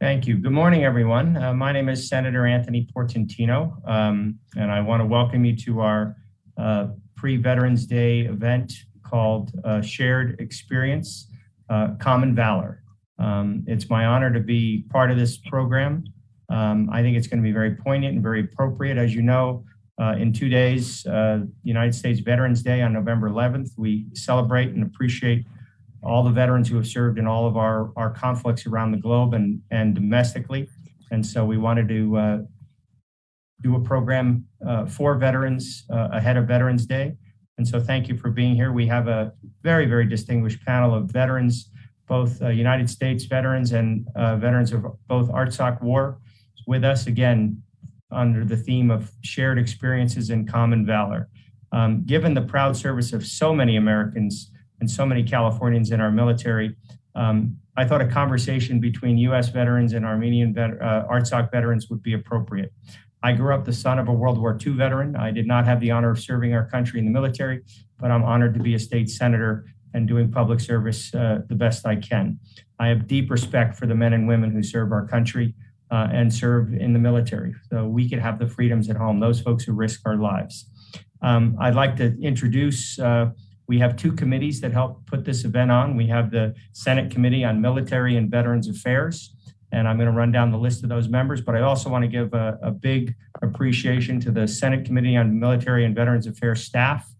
Thank you. Good morning, everyone. Uh, my name is Senator Anthony Portantino, um, and I want to welcome you to our uh, pre-Veterans Day event called uh, Shared Experience, uh, Common Valor. Um, it's my honor to be part of this program. Um, I think it's going to be very poignant and very appropriate. As you know, uh, in two days, uh, United States Veterans Day on November 11th, we celebrate and appreciate all the veterans who have served in all of our, our conflicts around the globe and, and domestically. And so we wanted to uh, do a program uh, for veterans uh, ahead of Veterans Day. And so thank you for being here. We have a very, very distinguished panel of veterans, both uh, United States veterans and veterans of both Artsakh War with us again under the theme of shared experiences and common valor. Um, given the proud service of so many Americans and so many Californians in our military. Um, I thought a conversation between U.S. veterans and Armenian vet, uh, veterans would be appropriate. I grew up the son of a World War II veteran. I did not have the honor of serving our country in the military, but I'm honored to be a state senator and doing public service uh, the best I can. I have deep respect for the men and women who serve our country uh, and serve in the military, so we could have the freedoms at home. Those folks who risk our lives. Um, I'd like to introduce uh, we have two committees that help put this event on. We have the Senate Committee on Military and Veterans Affairs, and I'm going to run down the list of those members. But I also want to give a, a big appreciation to the Senate Committee on Military and Veterans Affairs staff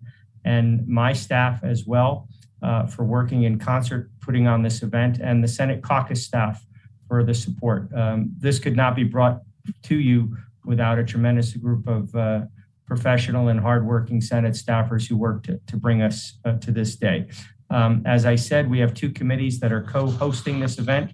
and my staff as well uh, for working in concert putting on this event, and the Senate caucus staff for the support. Um, this could not be brought to you without a tremendous group of uh, professional and hardworking Senate staffers who work to, to bring us uh, to this day. Um, as I said, we have two committees that are co-hosting this event,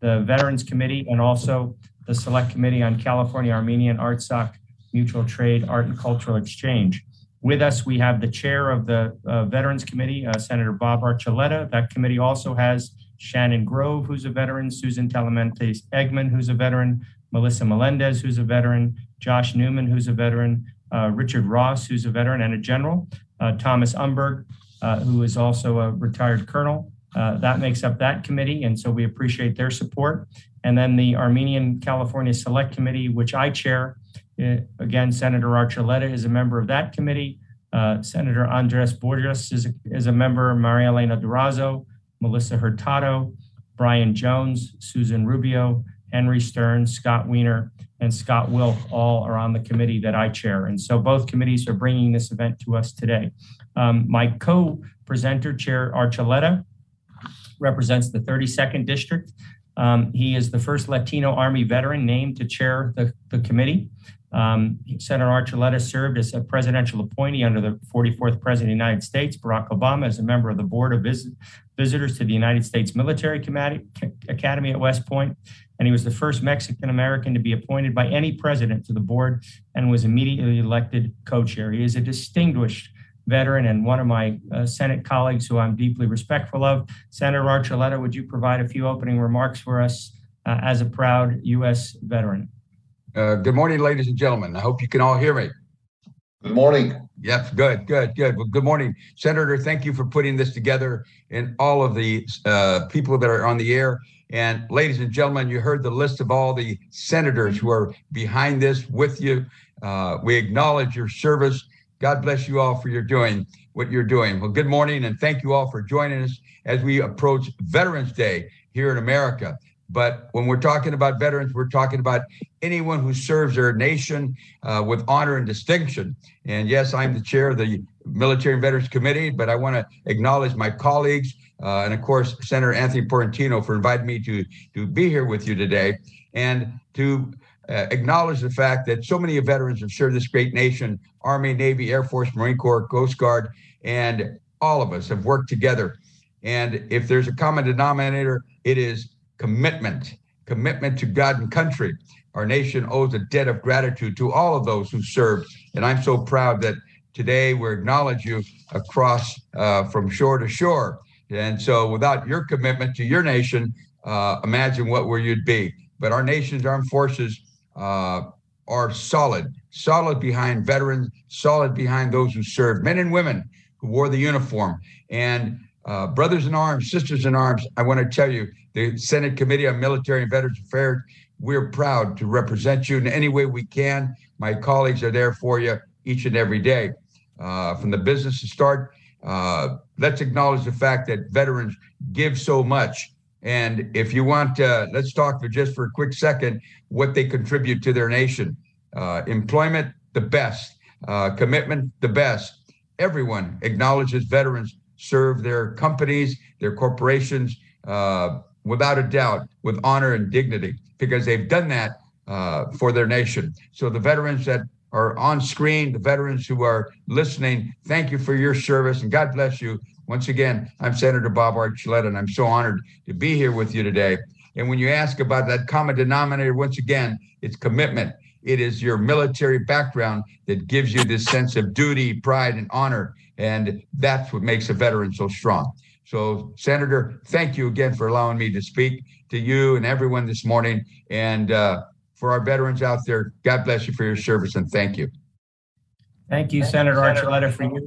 the Veterans Committee and also the Select Committee on California Armenian Artsakh Mutual Trade, Art and Cultural Exchange. With us, we have the chair of the uh, Veterans Committee, uh, Senator Bob Archuleta. That committee also has Shannon Grove, who's a veteran, Susan Talamantes Eggman, who's a veteran, Melissa Melendez, who's a veteran, Josh Newman, who's a veteran, uh, Richard Roth, who's a veteran and a general, uh, Thomas Umberg, uh, who is also a retired colonel. Uh, that makes up that committee, and so we appreciate their support. And then the Armenian California Select Committee, which I chair. Uh, again, Senator Archuleta is a member of that committee. Senator Andreas Borgeas is is a member, Maria Elena Durazo, Melissa Hurtado, Brian Jones, Susan Rubio, Henry Stern, Scott Wiener, and Scott Wilk all are on the committee that I chair. And so both committees are bringing this event to us today. Um, my co-presenter, Chair Archuleta, represents the 32nd District. Um, he is the first Latino Army veteran named to chair the, the committee. Um, Senator Archuleta served as a presidential appointee under the 44th President of the United States, Barack Obama, as a member of the Board of Vis- Visitors to the United States Military Academy at West Point and he was the first Mexican American to be appointed by any president to the board and was immediately elected co chair. He is a distinguished veteran and one of my uh, Senate colleagues who I'm deeply respectful of. Senator Archuleta, would you provide a few opening remarks for us uh, as a proud U.S. veteran? Uh, good morning, ladies and gentlemen. I hope you can all hear me. Good morning. Yep, good, good, good. Well, good morning, Senator. Thank you for putting this together and all of the uh, people that are on the air. And ladies and gentlemen, you heard the list of all the senators who are behind this with you. Uh, we acknowledge your service. God bless you all for your doing what you're doing. Well, good morning, and thank you all for joining us as we approach Veterans Day here in America. But when we're talking about veterans, we're talking about anyone who serves their nation uh, with honor and distinction. And yes, I'm the chair of the Military and Veterans Committee, but I want to acknowledge my colleagues uh, and of course Senator Anthony Portantino for inviting me to to be here with you today and to uh, acknowledge the fact that so many veterans have served this great nation Army, Navy, Air Force, Marine Corps, Coast Guard, and all of us have worked together. And if there's a common denominator, it is commitment, commitment to God and country. Our nation owes a debt of gratitude to all of those who served. And I'm so proud that today we acknowledge you across uh, from shore to shore. And so, without your commitment to your nation, uh, imagine what where you'd be. But our nation's armed forces uh, are solid, solid behind veterans, solid behind those who served, men and women who wore the uniform. And uh, brothers in arms, sisters in arms, I want to tell you, the Senate Committee on Military and Veterans Affairs, we're proud to represent you in any way we can. My colleagues are there for you each and every day. Uh, from the business to start, uh, let's acknowledge the fact that veterans give so much. And if you want, uh, let's talk for just for a quick second what they contribute to their nation. Uh, employment, the best. Uh, commitment, the best. Everyone acknowledges veterans serve their companies, their corporations, uh, without a doubt, with honor and dignity, because they've done that uh, for their nation. So the veterans that are on screen, the veterans who are listening, thank you for your service and God bless you. Once again, I'm Senator Bob Archuleta, and I'm so honored to be here with you today. And when you ask about that common denominator, once again, it's commitment. It is your military background that gives you this sense of duty, pride, and honor. And that's what makes a veteran so strong. So, Senator, thank you again for allowing me to speak to you and everyone this morning. And uh, for our veterans out there, God bless you for your service and thank you. Thank you, Senator Archuleta, for your,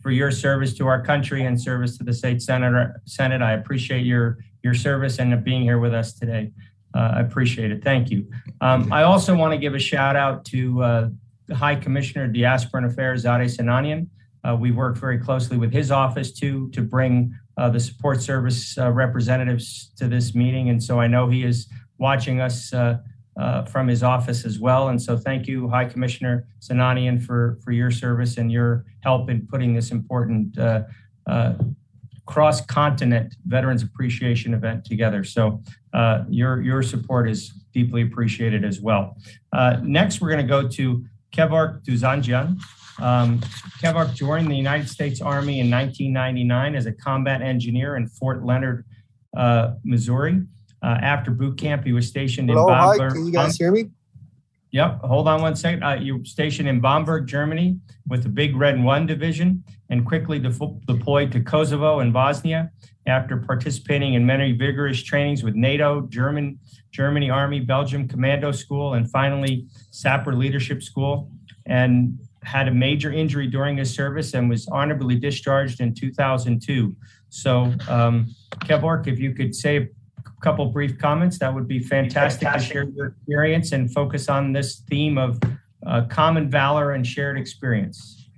for your service to our country and service to the state Senator, Senate. I appreciate your, your service and being here with us today. Uh, I appreciate it. Thank you. Um, I also want to give a shout out to uh, High Commissioner of Diaspora Affairs, Zareh Sinanyan. Uh, we work very closely with his office too to bring uh, the support service uh, representatives to this meeting. And so I know he is watching us uh, uh, from his office as well. And so thank you, High Commissioner Sinanyan, for, for your service and your help in putting this important uh, cross-continent Veterans Appreciation event together. So your, your support is deeply appreciated as well. next, we're going to go to Kevork Duzanjian. Um, Kevork joined the United States Army in 1999 as a combat engineer in Fort Leonard, uh, Missouri. Uh, after boot camp, he was stationed Hello, in Hi, can you guys hear me? Yep. Hold on one second. Uh, you were stationed in Bamberg, Germany, with the Big Red One Division, and quickly de- deployed to Kosovo and Bosnia. After participating in many vigorous trainings with NATO, German, Germany Army, Belgium Commando School, and finally Sapper Leadership School, and had a major injury during his service and was honorably discharged in 2002. So, um, Kevork, if you could say a couple brief comments, that would be fantastic, fantastic. to share your experience and focus on this theme of uh, common valor and shared experience.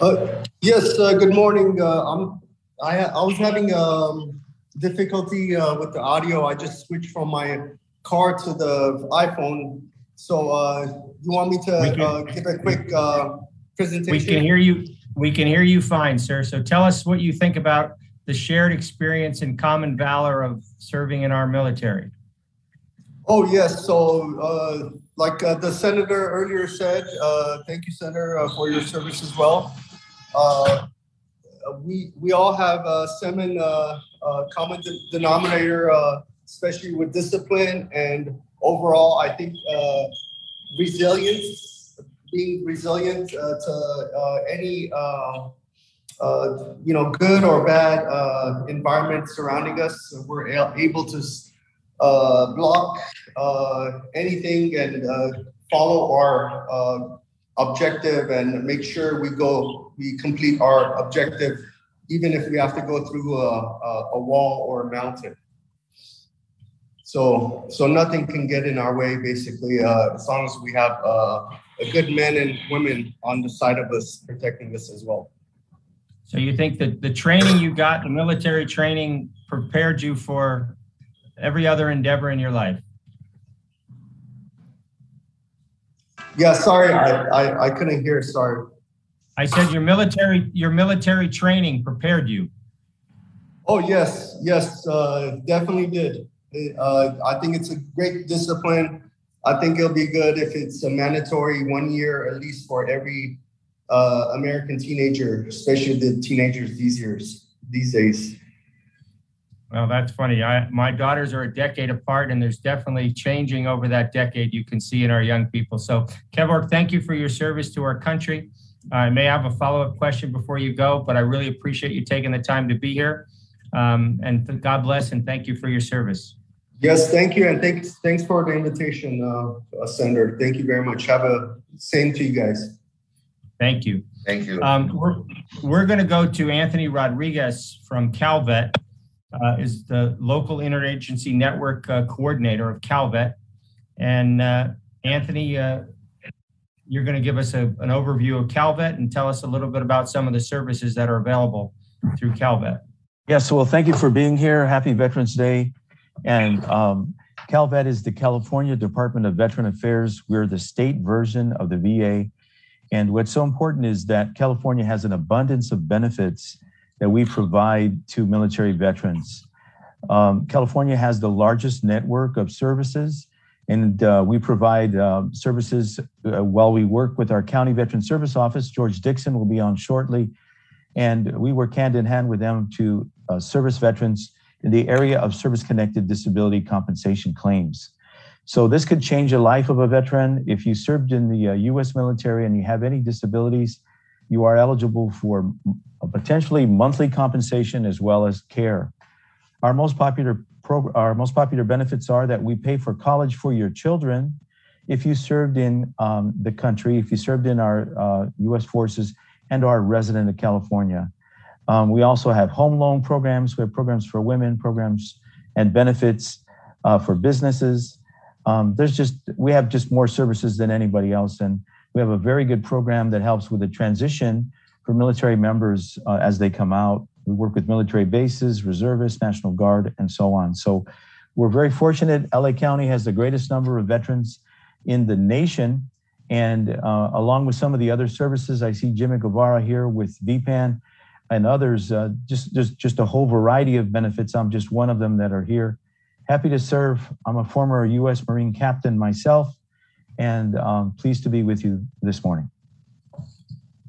Uh, yes, uh, good morning. Uh, I'm, I, I was having um, difficulty uh, with the audio. I just switched from my car to the iPhone so uh, you want me to can, uh, give a quick uh, presentation? We can hear you. We can hear you fine, sir. So tell us what you think about the shared experience and common valor of serving in our military. Oh yes. So uh, like uh, the senator earlier said, uh, thank you, Senator, uh, for your service as well. Uh, we we all have a common uh, uh, common de- denominator, uh, especially with discipline and overall, I think uh, resilience, being resilient uh, to uh, any uh, uh, you know good or bad uh, environment surrounding us, we're able to block anything and follow our objective and make sure we go we complete our objective even if we have to go through a, a, a wall or a mountain so, so nothing can get in our way, basically, uh, as long as we have uh, a good men and women on the side of us protecting us as well. So you think that the training you got, the military training, prepared you for every other endeavor in your life? Yeah, sorry, I, I, I couldn't hear. Sorry. I said your military your military training prepared you. Oh yes, yes, uh, definitely did. Uh, I think it's a great discipline. I think it'll be good if it's a mandatory one year at least for every uh, American teenager, especially the teenagers these years these days. Well, that's funny. I, my daughters are a decade apart, and there's definitely changing over that decade. You can see in our young people. So, Kevork, thank you for your service to our country. I may have a follow up question before you go, but I really appreciate you taking the time to be here. Um, and God bless and thank you for your service. Yes, thank you, and thanks thanks for the invitation, uh, Senator. Thank you very much. Have a same to you guys. Thank you. Thank you. Um, we're we're going to go to Anthony Rodriguez from Calvet, uh, is the local interagency network uh, coordinator of Calvet, and uh, Anthony, uh, you're going to give us a, an overview of Calvet and tell us a little bit about some of the services that are available through Calvet. Yes, well, thank you for being here. Happy Veterans Day. And um, Calvet is the California Department of Veteran Affairs. We're the state version of the VA. And what's so important is that California has an abundance of benefits that we provide to military veterans. Um, California has the largest network of services, and uh, we provide uh, services uh, while we work with our County Veteran Service Office. George Dixon will be on shortly. And we work hand in hand with them to uh, service veterans in the area of service connected disability compensation claims. So this could change the life of a veteran. If you served in the uh, US military and you have any disabilities, you are eligible for a potentially monthly compensation as well as care. Our most popular pro- our most popular benefits are that we pay for college for your children if you served in um, the country, if you served in our uh, U.S. forces and are a resident of California. Um, we also have home loan programs. We have programs for women, programs and benefits uh, for businesses. Um, there's just we have just more services than anybody else, and we have a very good program that helps with the transition for military members uh, as they come out. We work with military bases, reservists, National Guard, and so on. So we're very fortunate. LA County has the greatest number of veterans in the nation. And uh, along with some of the other services, I see Jimmy Guevara here with VPAN and others, uh, just, just, just a whole variety of benefits. I'm just one of them that are here. Happy to serve. I'm a former U.S. Marine captain myself, and um, pleased to be with you this morning.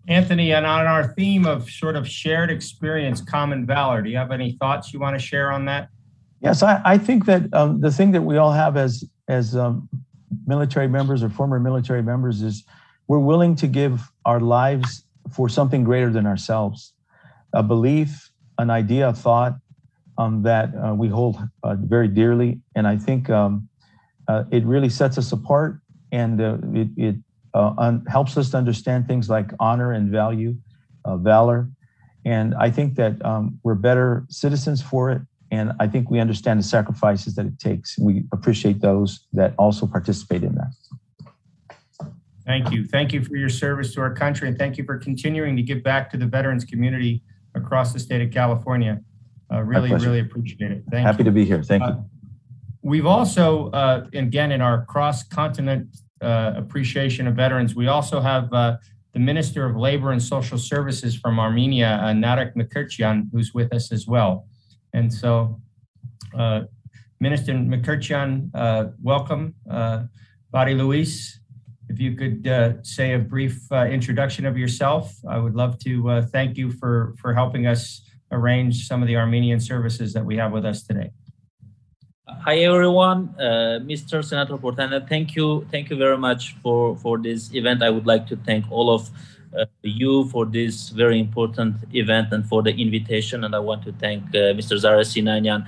Anthony, and on our theme of sort of shared experience, common valor, do you have any thoughts you want to share on that? Yes, I, I think that um, the thing that we all have as as um, military members or former military members is we're willing to give our lives for something greater than ourselves a belief, an idea, a thought um, that uh, we hold uh, very dearly. And I think um, uh, it really sets us apart and uh, it, it uh, un- helps us to understand things like honor and value, uh, valor. And I think that um, we're better citizens for it. And I think we understand the sacrifices that it takes. We appreciate those that also participate in that. Thank you. Thank you for your service to our country, and thank you for continuing to give back to the veterans community across the state of California. Uh, really, really appreciate it. Thank you. Happy you. to be here. Thank Uh, you. We've also, uh, again, in our cross-continent uh, appreciation of veterans, we also have uh, the Minister of Labor and Social Services from Armenia, uh, Narek Mkrtchyan, who's with us as well. And so, uh, Minister Mkrtchyan, uh, welcome. Uh, Bari Luis, if you could uh, say a brief uh, introduction of yourself, I would love to uh, thank you for, for helping us arrange some of the Armenian services that we have with us today. Hi everyone, uh, Mr. Senator Portana. Thank you, thank you very much for for this event. I would like to thank all of uh, you for this very important event and for the invitation. And I want to thank uh, Mr. Zareh Sinanyan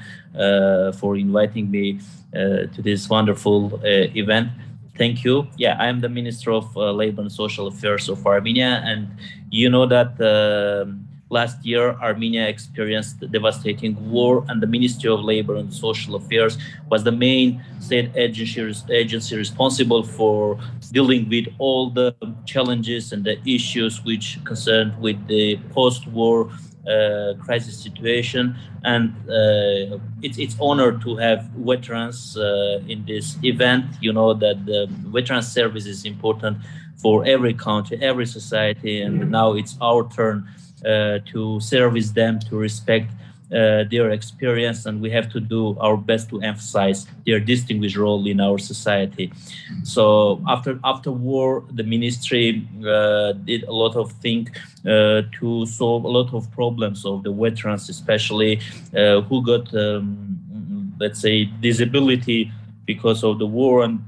for inviting me to this wonderful event. Thank you. Yeah, I am the Minister of uh, Labor and Social Affairs of Armenia, and you know that. um Last year, Armenia experienced devastating war, and the Ministry of Labor and Social Affairs was the main state agency, agency responsible for dealing with all the challenges and the issues which concerned with the post-war uh, crisis situation. And uh, it's it's honor to have veterans uh, in this event. You know that the veteran service is important for every country, every society, and now it's our turn uh, to service them, to respect uh, their experience, and we have to do our best to emphasize their distinguished role in our society. So after after war, the ministry uh, did a lot of things uh, to solve a lot of problems of the veterans, especially uh, who got um, let's say disability because of the war, and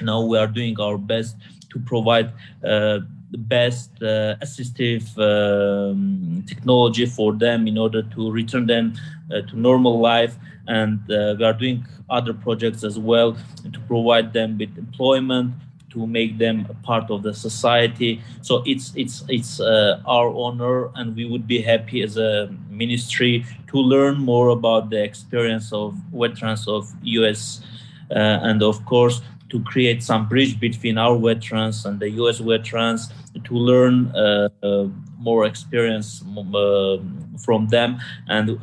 now we are doing our best to provide uh, the best uh, assistive um, technology for them in order to return them uh, to normal life. And uh, we are doing other projects as well to provide them with employment to make them a part of the society so it's it's it's uh, our honor and we would be happy as a ministry to learn more about the experience of veterans of us uh, and of course to create some bridge between our veterans and the us veterans to learn uh, uh, more experience uh, from them and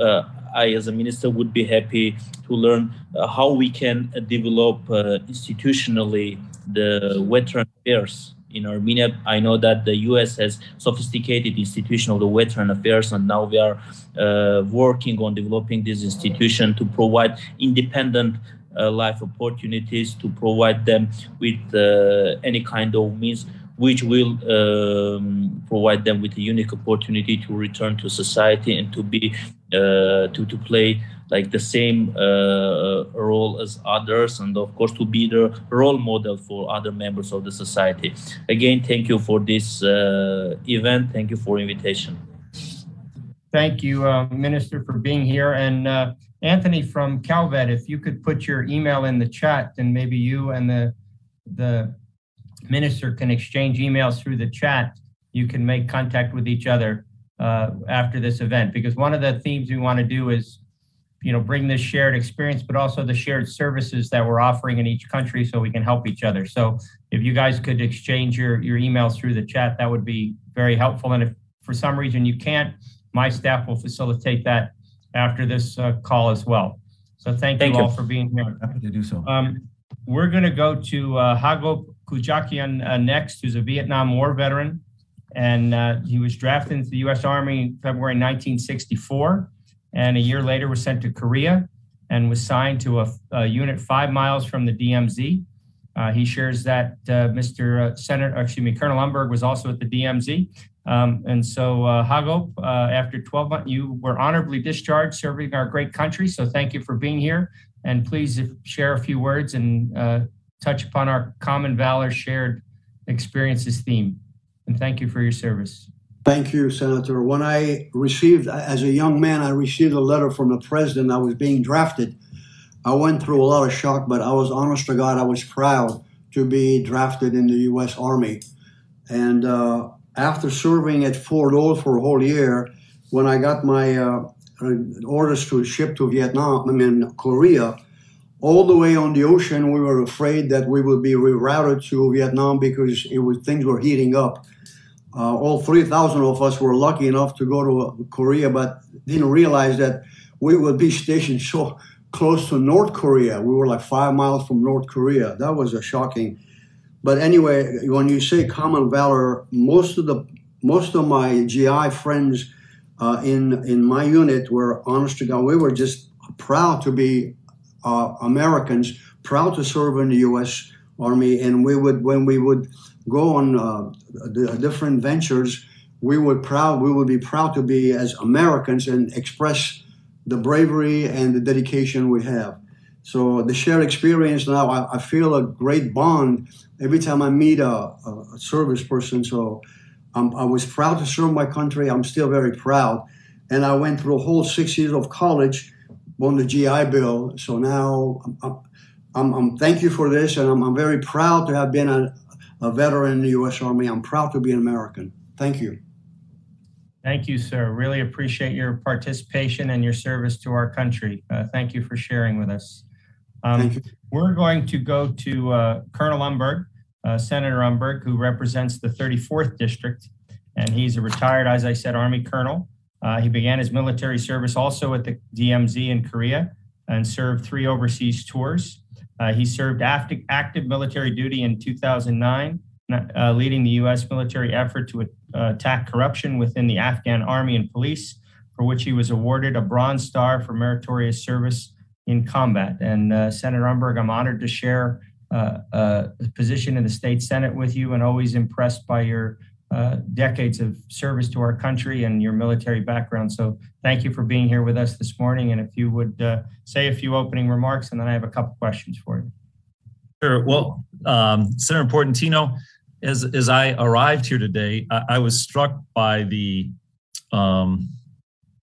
I, as a minister, would be happy to learn how we can develop institutionally the veteran affairs in Armenia. I know that the U.S. has sophisticated institution of the veteran affairs, and now we are uh, working on developing this institution to provide independent uh, life opportunities, to provide them with uh, any kind of means which will um, provide them with a unique opportunity to return to society and to be uh, to to play like the same uh, role as others and of course to be the role model for other members of the society. Again thank you for this uh, event. Thank you for invitation. Thank you uh, minister for being here. And uh, anthony from calvet if you could put your email in the chat then maybe you and the the minister can exchange emails through the chat, you can make contact with each other uh, after this event. Because one of the themes we want to do is, you know, bring this shared experience, but also the shared services that we're offering in each country, so we can help each other. So if you guys could exchange your your emails through the chat, that would be very helpful. And if for some reason you can't, my staff will facilitate that after this uh, call as well. So thank, thank you, you all for being here. Happy to do so. Um, we're going to go to uh, Hagop Kujakian uh, next, who's a Vietnam War veteran. And uh, he was drafted into the U.S. Army in February 1964. And a year later was sent to Korea and was signed to a, a unit five miles from the DMZ. Uh, he shares that uh, Mr. Uh, Senator, excuse me, Colonel Umberg was also at the DMZ. Um, and so, uh, Hagop, uh, after 12 months, you were honorably discharged serving our great country. So, thank you for being here. And please share a few words and uh, touch upon our common valor shared experiences theme. And thank you for your service. Thank you, Senator. When I received, as a young man, I received a letter from the president. I was being drafted. I went through a lot of shock, but I was honest to God, I was proud to be drafted in the U.S. Army. And uh, after serving at Fort Ord for a whole year, when I got my uh, orders to ship to Vietnam, I mean, Korea, all the way on the ocean, we were afraid that we would be rerouted to Vietnam because it was things were heating up. Uh, all 3,000 of us were lucky enough to go to Korea, but didn't realize that we would be stationed so close to North Korea. We were like five miles from North Korea. That was a shocking. But anyway, when you say common valor, most of the most of my GI friends uh, in in my unit were honest to God. We were just proud to be uh, Americans proud to serve in the U.S. Army, and we would when we would go on uh, the different ventures, we would proud we would be proud to be as Americans and express the bravery and the dedication we have. So the shared experience now, I, I feel a great bond every time I meet a, a service person. So I was proud to serve my country. I'm still very proud, and I went through a whole six years of college won the GI Bill. So now I'm, I'm, I'm thank you for this, and I'm, I'm very proud to have been a, a veteran in the U.S. Army. I'm proud to be an American. Thank you. Thank you, sir. Really appreciate your participation and your service to our country. Uh, thank you for sharing with us. Um, we're going to go to uh, Colonel Umberg, uh, Senator Umberg, who represents the 34th District, and he's a retired, as I said, Army Colonel. Uh, he began his military service also at the DMZ in Korea and served three overseas tours. Uh, he served active, active military duty in 2009, uh, leading the U.S. military effort to uh, attack corruption within the Afghan army and police, for which he was awarded a Bronze Star for meritorious service in combat. And uh, Senator Umberg, I'm honored to share uh, a position in the state Senate with you and always impressed by your uh, decades of service to our country and your military background. So thank you for being here with us this morning. And if you would uh, say a few opening remarks, and then I have a couple questions for you. Sure. Well, um, Senator Portantino, as, as I arrived here today, I, I was struck by the um,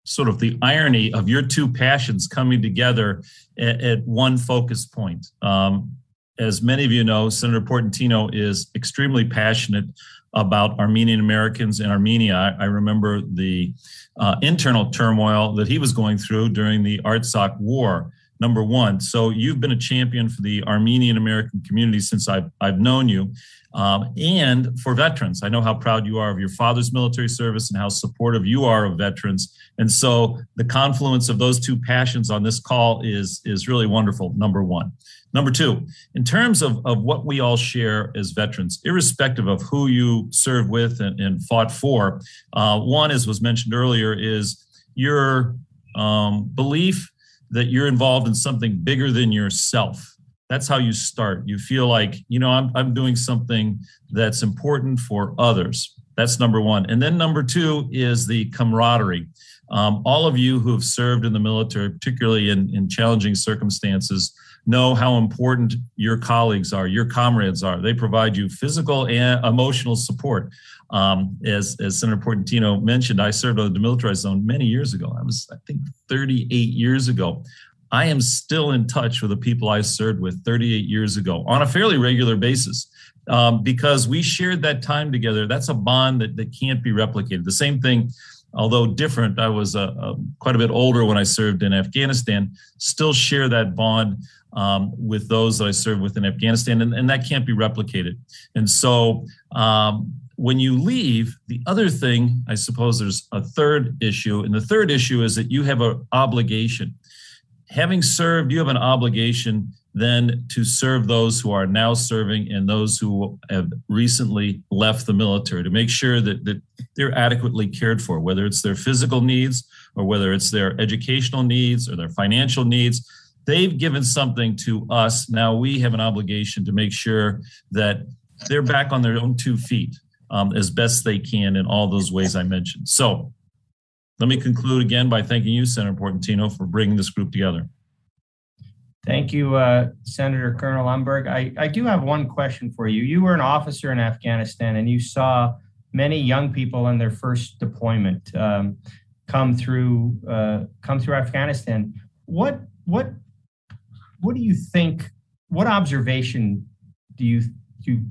sort of the irony of your two passions coming together at, at one focus point. Um, as many of you know, Senator Portantino is extremely passionate about Armenian Americans in Armenia. I, I remember the uh, internal turmoil that he was going through during the Artsakh War. Number one, so you've been a champion for the Armenian American community since I've, I've known you um, and for veterans. I know how proud you are of your father's military service and how supportive you are of veterans. And so the confluence of those two passions on this call is, is really wonderful, number one. Number two, in terms of, of what we all share as veterans, irrespective of who you served with and, and fought for, uh, one, as was mentioned earlier, is your um, belief that you're involved in something bigger than yourself that's how you start. You feel like, you know, I'm, I'm doing something that's important for others. That's number one. And then number two is the camaraderie. Um, all of you who have served in the military, particularly in, in challenging circumstances, know how important your colleagues are, your comrades are. They provide you physical and emotional support. Um, as, as Senator Portantino mentioned, I served on the demilitarized zone many years ago. I was, I think, 38 years ago. I am still in touch with the people I served with 38 years ago on a fairly regular basis um, because we shared that time together. That's a bond that, that can't be replicated. The same thing, although different, I was uh, uh, quite a bit older when I served in Afghanistan, still share that bond um, with those that I served with in Afghanistan, and, and that can't be replicated. And so, um, when you leave, the other thing, I suppose there's a third issue, and the third issue is that you have an obligation having served, you have an obligation then to serve those who are now serving and those who have recently left the military to make sure that, that they're adequately cared for, whether it's their physical needs or whether it's their educational needs or their financial needs. They've given something to us. Now we have an obligation to make sure that they're back on their own two feet um, as best they can in all those ways I mentioned. So let me conclude again by thanking you, Senator Portantino, for bringing this group together. Thank you, uh, Senator Colonel Umberg. I, I do have one question for you. You were an officer in Afghanistan and you saw many young people in their first deployment um, come through uh, come through Afghanistan. What what what do you think? What observation do you do?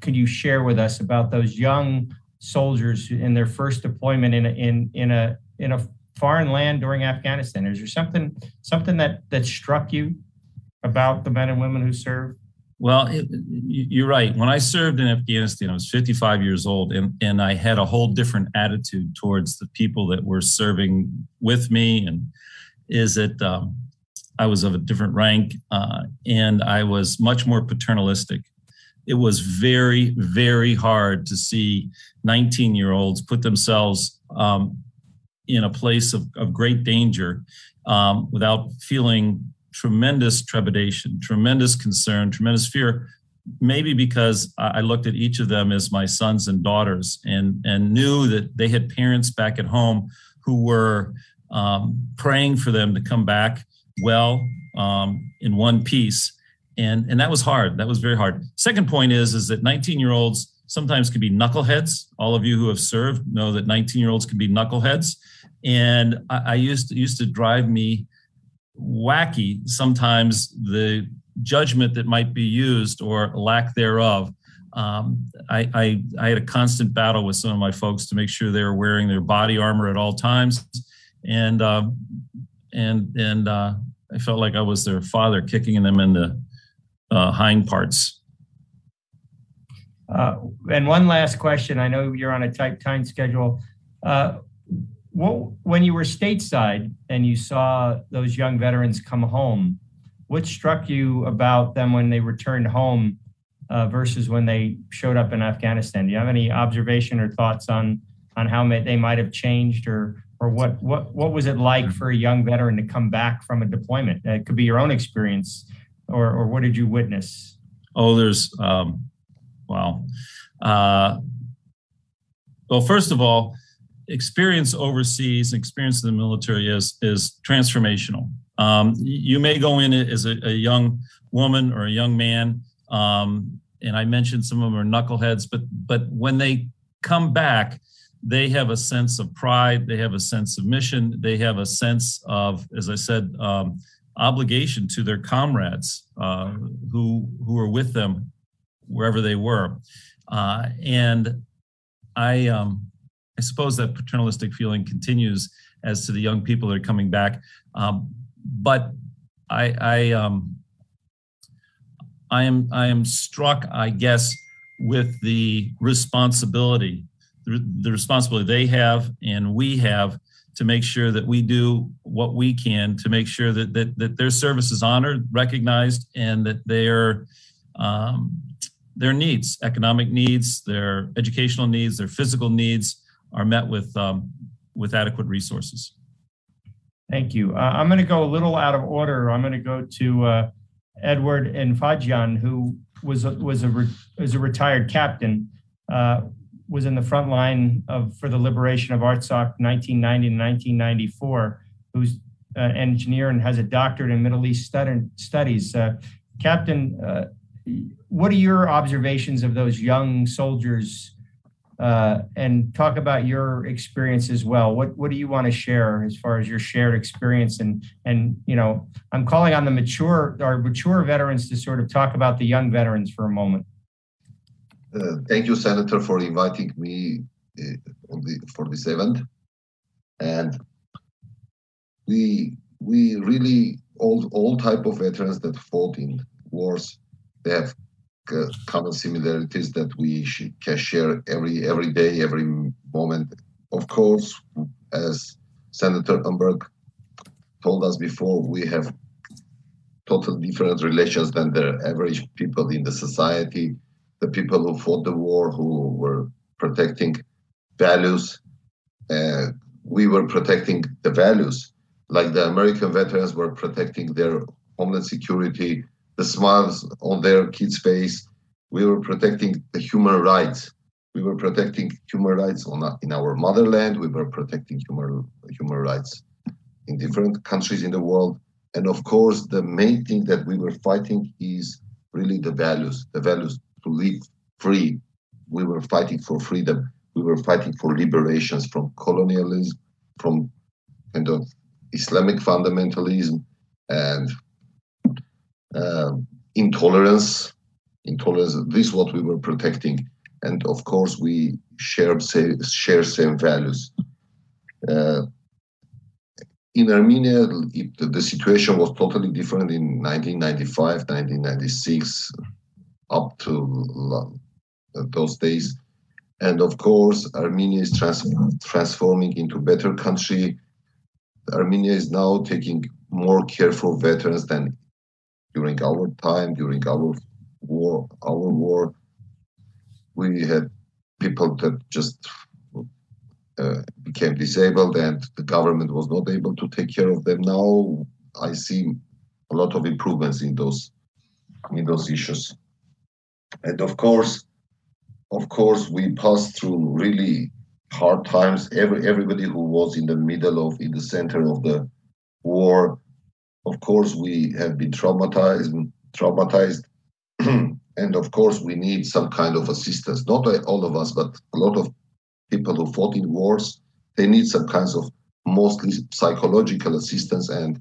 Could you share with us about those young soldiers in their first deployment in a, in in a in a foreign land during Afghanistan? Is there something something that that struck you about the men and women who served? Well, it, you're right. When I served in Afghanistan, I was 55 years old, and, and I had a whole different attitude towards the people that were serving with me. And is that um, I was of a different rank, uh, and I was much more paternalistic it was very, very hard to see 19 year olds put themselves um, in a place of, of great danger um, without feeling tremendous trepidation, tremendous concern, tremendous fear. Maybe because I looked at each of them as my sons and daughters and, and knew that they had parents back at home who were um, praying for them to come back well um, in one piece and and that was hard that was very hard second point is is that 19 year olds sometimes can be knuckleheads. All of you who have served know that 19 year olds can be knuckleheads. And I, I used to, used to drive me wacky sometimes the judgment that might be used or lack thereof. Um, I, I, I had a constant battle with some of my folks to make sure they were wearing their body armor at all times. And uh, and and uh, I felt like I was their father kicking them in the uh, hind parts. Uh, and one last question. I know you're on a tight time schedule. Uh, what, when you were stateside and you saw those young veterans come home, what struck you about them when they returned home uh, versus when they showed up in Afghanistan? Do you have any observation or thoughts on on how may, they might have changed or or what what what was it like for a young veteran to come back from a deployment? It could be your own experience or, or what did you witness? Oh, there's, um, wow. Uh, well, first of all, experience overseas, experience in the military is, is transformational. Um, you may go in as a, a, young woman or a young man, um, and I mentioned some of them are knuckleheads, but but when they come back, they have a sense of pride, they have a sense of mission, they have a sense of, as I said, um, obligation to their comrades uh, who who are with them wherever they were, uh, and I um, I suppose that paternalistic feeling continues as to the young people that are coming back, um, but I I um, I am I am struck, I guess, with the responsibility, the, the responsibility they have and we have to make sure that we do what we can to make sure that that, that their service is honored, recognized, and that their um, their needs, economic needs, their educational needs, their physical needs, are met with um, with adequate resources. Thank you. Uh, I'm going to go a little out of order. I'm going to go to uh, Edward Nfadjian, who was a, was a re, was a retired captain, uh, was in the front line of for the liberation of Artsakh 1990 to 1994. Who's an engineer and has a doctorate in Middle East studies. Uh, Captain, uh, what are your observations of those young soldiers? Uh, and talk about your experience as well. What what do you want to share as far as your shared experience and and you know I'm calling on the mature our mature veterans to sort of talk about the young veterans for a moment. Uh, thank you, Senator, for inviting me uh, the, for this event. And we we really all all type of veterans that fought in wars, they have common similarities that we can share every every day, every moment. Of course, as Senator Umberg told us before, we have totally different relations than the average people in the society. The people who fought the war, who were protecting values, uh, we were protecting the values. Like the American veterans were protecting their homeland security, the smiles on their kids' face. We were protecting the human rights. We were protecting human rights on in our motherland. We were protecting human human rights in different countries in the world. And of course, the main thing that we were fighting is really the values, the values to live free. We were fighting for freedom. We were fighting for liberations from colonialism, from kind of Islamic fundamentalism, and intolerance. Intolerance. This is what we were protecting, and of course we share share same values. Uh, in Armenia, it, the situation was totally different in 1995, 1996, up to those days. And of course, Armenia is trans transforming into better country. Armenia is now taking more care for veterans than during our time, during our war, our war, we had people that just uh, became disabled and the government was not able to take care of them. Now I see a lot of improvements in those in those issues. And of course, of course, we passed through really hard times. Every everybody who was in the middle of in the center of the war of course, we have been traumatized, traumatized, and of course, we need some kind of assistance. Not all of us, but a lot of people who fought in wars, they need some kinds of mostly psychological assistance and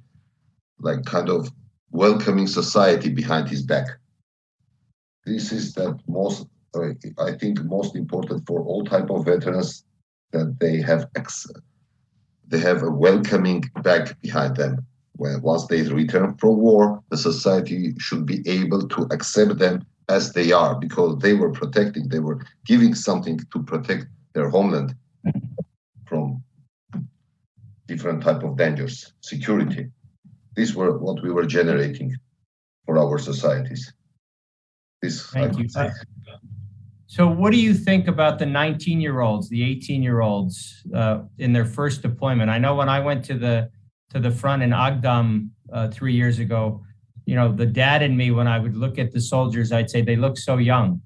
like kind of welcoming society behind his back. This is that most, uh, I think, most important for all type of veterans that they have ex- they have a welcoming back behind them when once they return from war, the society should be able to accept them as they are because they were protecting, they were giving something to protect their homeland from different type of dangers, security. These were what we were generating for our societies. This Thank you. Uh, so, what do you think about the 19 year olds, the 18 year olds uh, in their first deployment? I know when I went to the to the front in Agdam uh, three years ago, you know, the dad in me, when I would look at the soldiers, I'd say they look so young.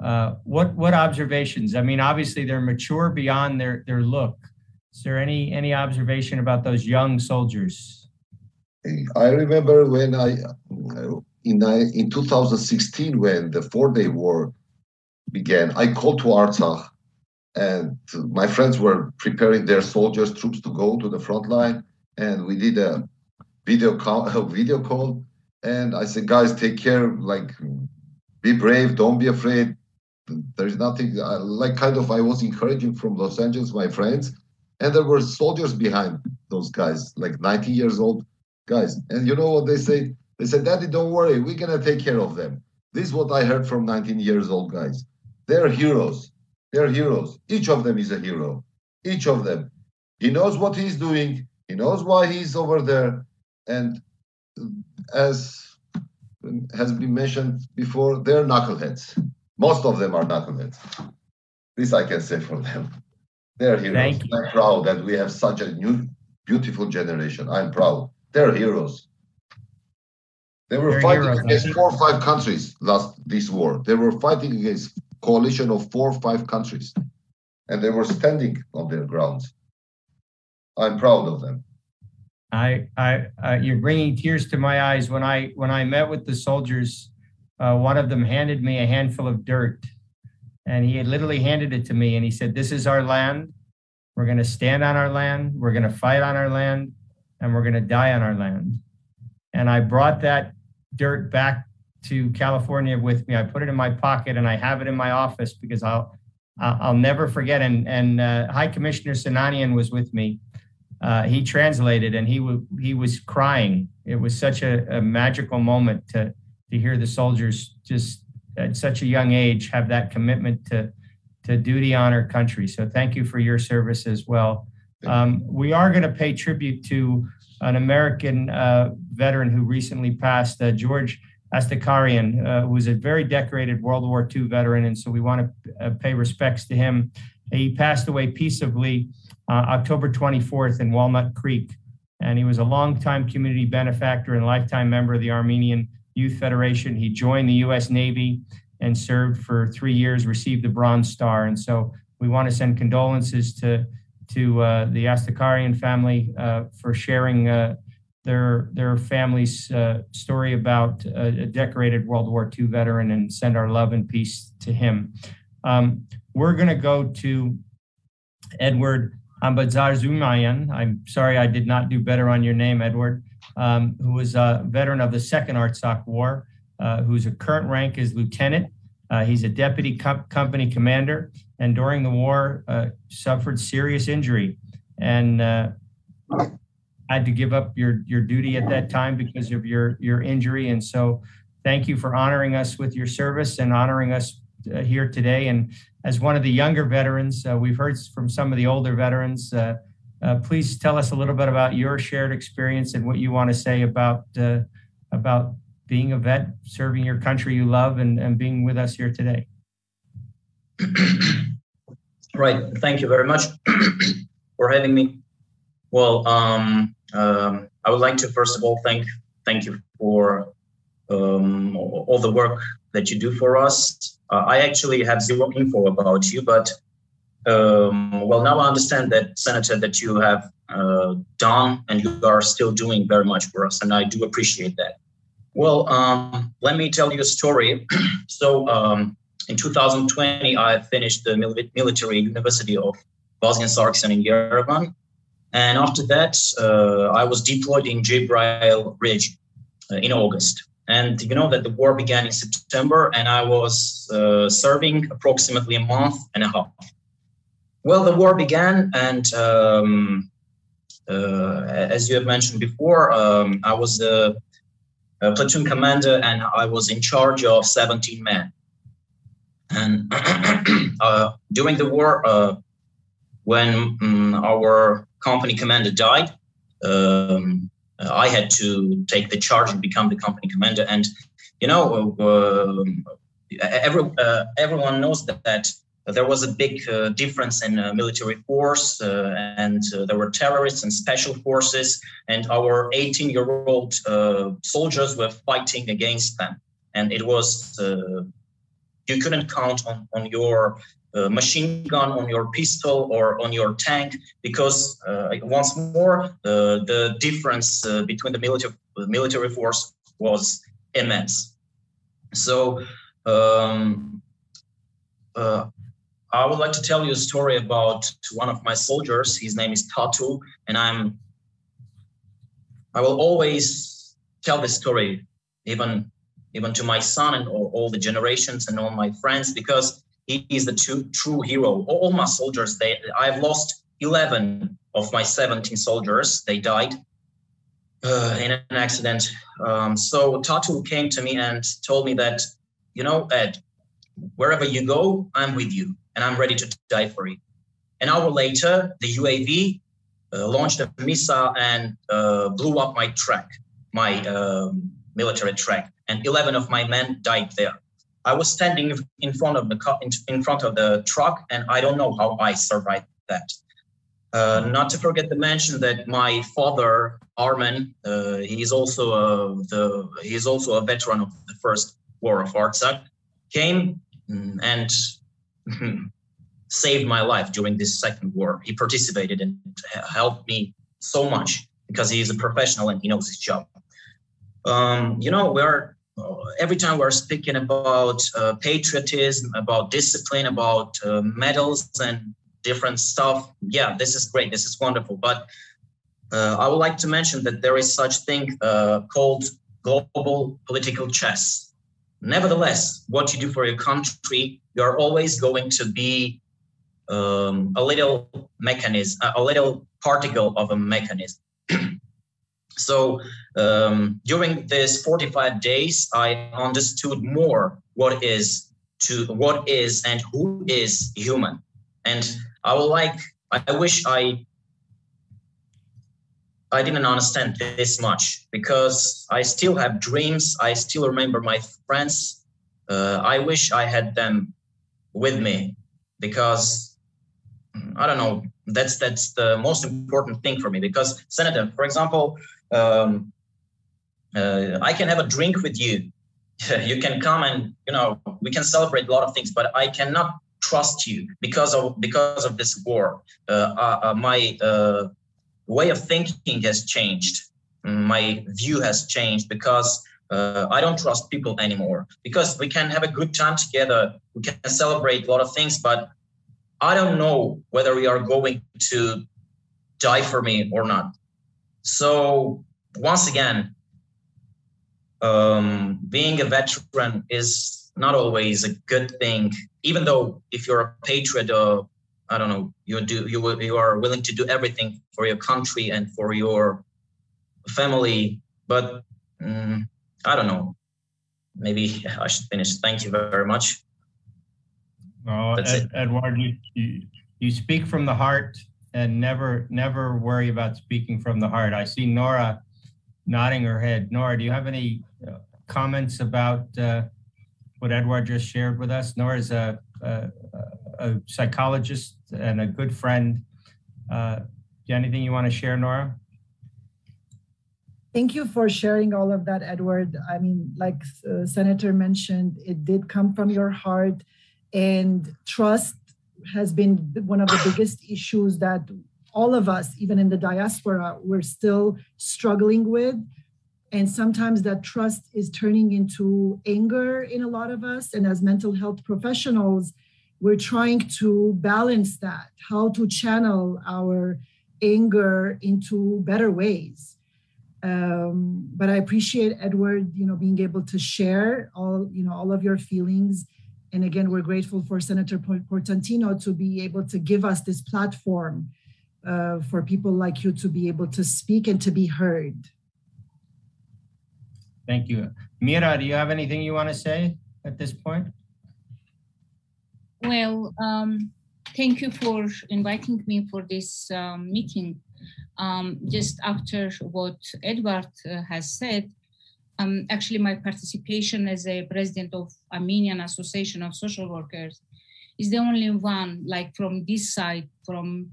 Uh, what what observations? I mean, obviously they're mature beyond their their look. Is there any any observation about those young soldiers? I remember when I in in 2016 when the four day war began, I called to Artsakh and my friends were preparing their soldiers troops to go to the front line and we did a video call a video call and i said guys take care like be brave don't be afraid there's nothing uh, like kind of i was encouraging from los angeles my friends and there were soldiers behind those guys like 90 years old guys and you know what they said? they said daddy don't worry we're gonna take care of them this is what i heard from 19 years old guys they're heroes they're heroes. Each of them is a hero. Each of them. He knows what he's doing. He knows why he's over there. And as has been mentioned before, they're knuckleheads. Most of them are knuckleheads. This I can say for them. They're heroes. Thank you. I'm proud that we have such a new, beautiful generation. I'm proud. They're heroes. They were They're fighting heroes. against four or five countries last this war. They were fighting against coalition of four or five countries, and they were standing on their grounds. I'm proud of them. I, I, uh, you're bringing tears to my eyes. When I, when I met with the soldiers, uh, one of them handed me a handful of dirt, and he had literally handed it to me, and he said, "This is our land. We're going to stand on our land. We're going to fight on our land, and we're going to die on our land." And I brought that dirt back to California with me. I put it in my pocket, and I have it in my office because I'll, I'll never forget. And and uh, High Commissioner Sinanyan was with me uh, he translated and he w- he was crying. It was such a, a magical moment to to hear the soldiers just at such a young age have that commitment to to duty on our country. So thank you for your service as well. Um, we are going to pay tribute to an American uh, veteran who recently passed, uh, George Astakarian, uh, who was a very decorated World War II veteran, and so we want to uh, pay respects to him. He passed away peaceably uh, October 24th in Walnut Creek. And he was a longtime community benefactor and lifetime member of the Armenian Youth Federation. He joined the U.S. Navy and served for three years, received the Bronze Star. And so we want to send condolences to, to uh, the Astakarian family uh, for sharing uh, their, their family's uh, story about a, a decorated World War II veteran and send our love and peace to him. Um, we're going to go to Edward Ambadzar Zumayan. I'm sorry I did not do better on your name, Edward, um, who was a veteran of the Second Artsakh War, uh, whose current rank is lieutenant. Uh, he's a deputy com- company commander, and during the war uh, suffered serious injury and uh, had to give up your your duty at that time because of your your injury. And so, thank you for honoring us with your service and honoring us uh, here today. And as one of the younger veterans, uh, we've heard from some of the older veterans. Uh, uh, please tell us a little bit about your shared experience and what you want to say about uh, about being a vet, serving your country you love, and, and being with us here today. Right. Thank you very much for having me. Well, um, um, I would like to first of all thank thank you for um, all the work that you do for us. Uh, I actually have zero info about you, but um, well, now I understand that, Senator, that you have uh, done and you are still doing very much for us, and I do appreciate that. Well, um, let me tell you a story. so, um, in 2020, I finished the mil- military university of Vazgen Sarkisian in Yerevan, and after that, uh, I was deployed in Jibril Ridge uh, in August. And you know that the war began in September, and I was uh, serving approximately a month and a half. Well, the war began, and um, uh, as you have mentioned before, um, I was a, a, platoon commander, and I was in charge of 17 men. And uh, during the war, uh, when um, our company commander died, um, uh, I had to take the charge and become the company commander. And you know, uh, every, uh, everyone knows that, that, there was a big uh, difference in uh, military force, uh, and there were terrorists and special forces, and our 18-year-old soldiers were fighting against them. And it was you couldn't count on, on your uh, machine gun, on your pistol, or on your tank, because uh, once more, uh, the difference between the military military force was immense. So um, I would like to tell you a story about one of my soldiers. His name is Tatu, and I'm. I will always tell this story, even even to my son and all, all the generations and all my friends, because he is the true, true hero. All my soldiers, they I've lost 11 of my 17 soldiers. They died uh, in an accident. Um, so Tatu came to me and told me that, you know, Ed, wherever you go, I'm with you and I'm ready to die for you. An hour later, the UAV uh, launched a missile and uh, blew up my track, my um, military track, and 11 of my men died there. I was standing in front of the car, in front of the truck, and I don't know how I survived that. Uh, not to forget to mention that my father, Armen, uh, he's also a, the he's also a veteran of the first war of Artsakh, came mm, and saved my life during this second war. He participated and helped me so much because he is a professional and he knows his job. Um, you know, we're uh, every time we're speaking about uh, patriotism, about discipline, about uh, medals and different stuff. Yeah, this is great. This is wonderful. But uh, I would like to mention that there is such thing uh, called global political chess. Nevertheless, what you do for your country, you're always going to be um, a little mechanism, a little particle of a mechanism. so um, during this 45 days, I understood more what is to what is and who is human. And I would like, I wish I I didn't understand this much because I still have dreams. I still remember my friends. Uh, I wish I had them with me because I don't know. That's that's the most important thing for me because Senator, for example, um, uh, I can have a drink with you. you can come and you know we can celebrate a lot of things, but I cannot trust you because of because of this war. Uh, uh, uh my uh, way of thinking has changed. My view has changed because uh, I don't trust people anymore. Because we can have a good time together, we can celebrate a lot of things, but I don't know whether we are going to die for me or not. So once again, um, being a veteran is not always a good thing even though if you're a patriot or uh, I don't know, you do you you are willing to do everything for your country and for your family, but um, I don't know. Maybe I should finish. Thank you very much. Oh, Ed, Edward, you, you you speak from the heart and never never worry about speaking from the heart. I see Nora nodding her head. Nora, do you have any uh, comments about uh, what Edward just shared with us. Nora is a, a, a psychologist and a good friend. Uh, anything you want to share, Nora? Thank you for sharing all of that, Edward. I mean, like uh, Senator mentioned, it did come from your heart, and trust has been one of the biggest issues that all of us, even in the diaspora, we're still struggling with. And sometimes that trust is turning into anger in a lot of us. And as mental health professionals, we're trying to balance that, how to channel our anger into better ways. Um, but I appreciate Edward, you know, being able to share all, you know, all of your feelings. And again, we're grateful for Senator Portantino to be able to give us this platform uh, for people like you to be able to speak and to be heard. Thank you. Mira, do you have anything you want to say at this point? Well, um, thank you for inviting me for this um, meeting. Um, just after what Edward uh, has said, um, actually my participation as a president of Armenian Association of Social Workers is the only one like from this side, from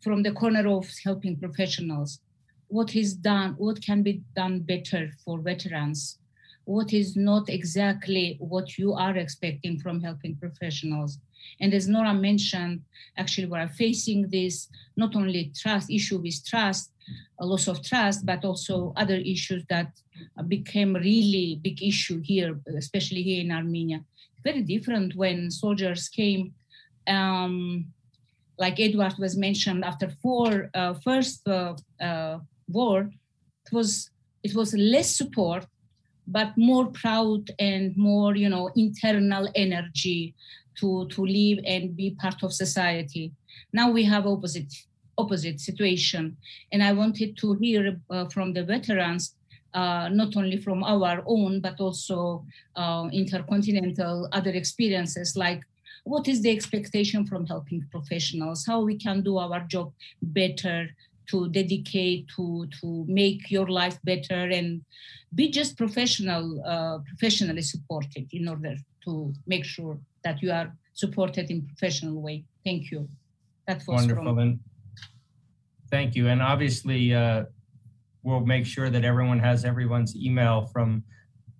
from the corner of helping professionals what is done, what can be done better for veterans, what is not exactly what you are expecting from helping professionals. And as Nora mentioned, actually we are facing this not only trust issue with trust, a loss of trust, but also other issues that became really big issue here, especially here in Armenia. Very different when soldiers came um, like Edward was mentioned, after four uh, first uh, uh, war, it was it was less support, but more proud and more you know internal energy to to live and be part of society. Now we have opposite opposite situation, and I wanted to hear uh, from the veterans. Uh, not only from our own, but also uh, intercontinental other experiences like what is the expectation from helping professionals? How we can do our job better to dedicate to to make your life better and be just professional uh, professionally supported in order to make sure that you are supported in professional way. Thank you. That was wonderful from- and thank you. And obviously uh, we'll make sure that everyone has everyone's email from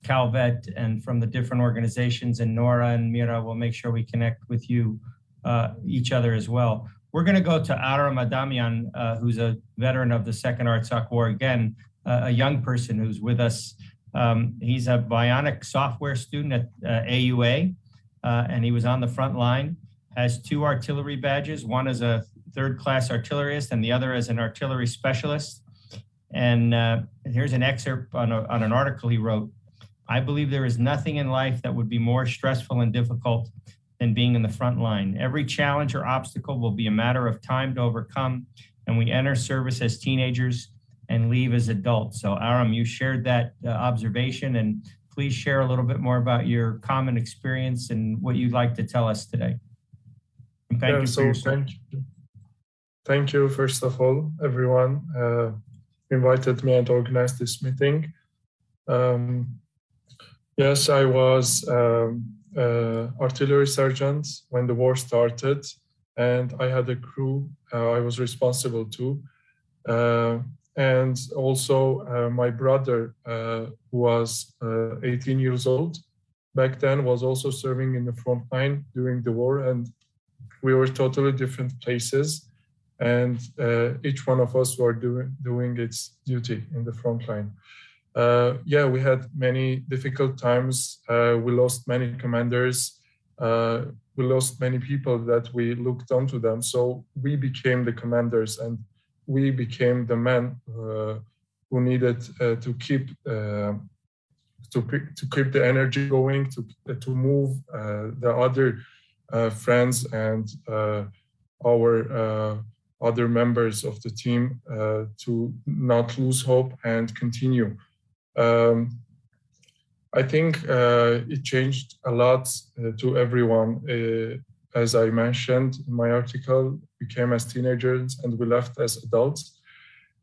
Calvet and from the different organizations, and Nora and Mira will make sure we connect with you, uh, each other as well. We're going to go to Aram Adamian, uh, who's a veteran of the Second Artsakh War. Again, uh, a young person who's with us. Um, he's a bionic software student at uh, AUA, uh, and he was on the front line. Has two artillery badges, one is a third class artillerist and the other as an artillery specialist. And uh, here's an excerpt on, a, on an article he wrote I believe there is nothing in life that would be more stressful and difficult than being in the front line. Every challenge or obstacle will be a matter of time to overcome, and we enter service as teenagers and leave as adults. So, Aram, you shared that uh, observation, and please share a little bit more about your common experience and what you'd like to tell us today. And thank yeah, you so thank you. Thank you, first of all, everyone uh, invited me and organized this meeting. Um, Yes, I was um, uh, artillery sergeant when the war started, and I had a crew uh, I was responsible to. Uh, and also, uh, my brother, uh, who was uh, 18 years old back then, was also serving in the front line during the war. And we were totally different places. And each one of us were doing, doing its duty in the front line uh, yeah, we had many difficult times. Uh, we lost many commanders. Uh, we lost many people that we looked onto them. So we became the commanders and we became the men uh, who needed uh, to keep uh, to, to keep the energy going, to, to move the other friends and our other members of the team to not lose hope and continue. Um, I think uh, it changed a lot uh, to everyone. Uh, as I mentioned in my article, we came as teenagers and we left as adults.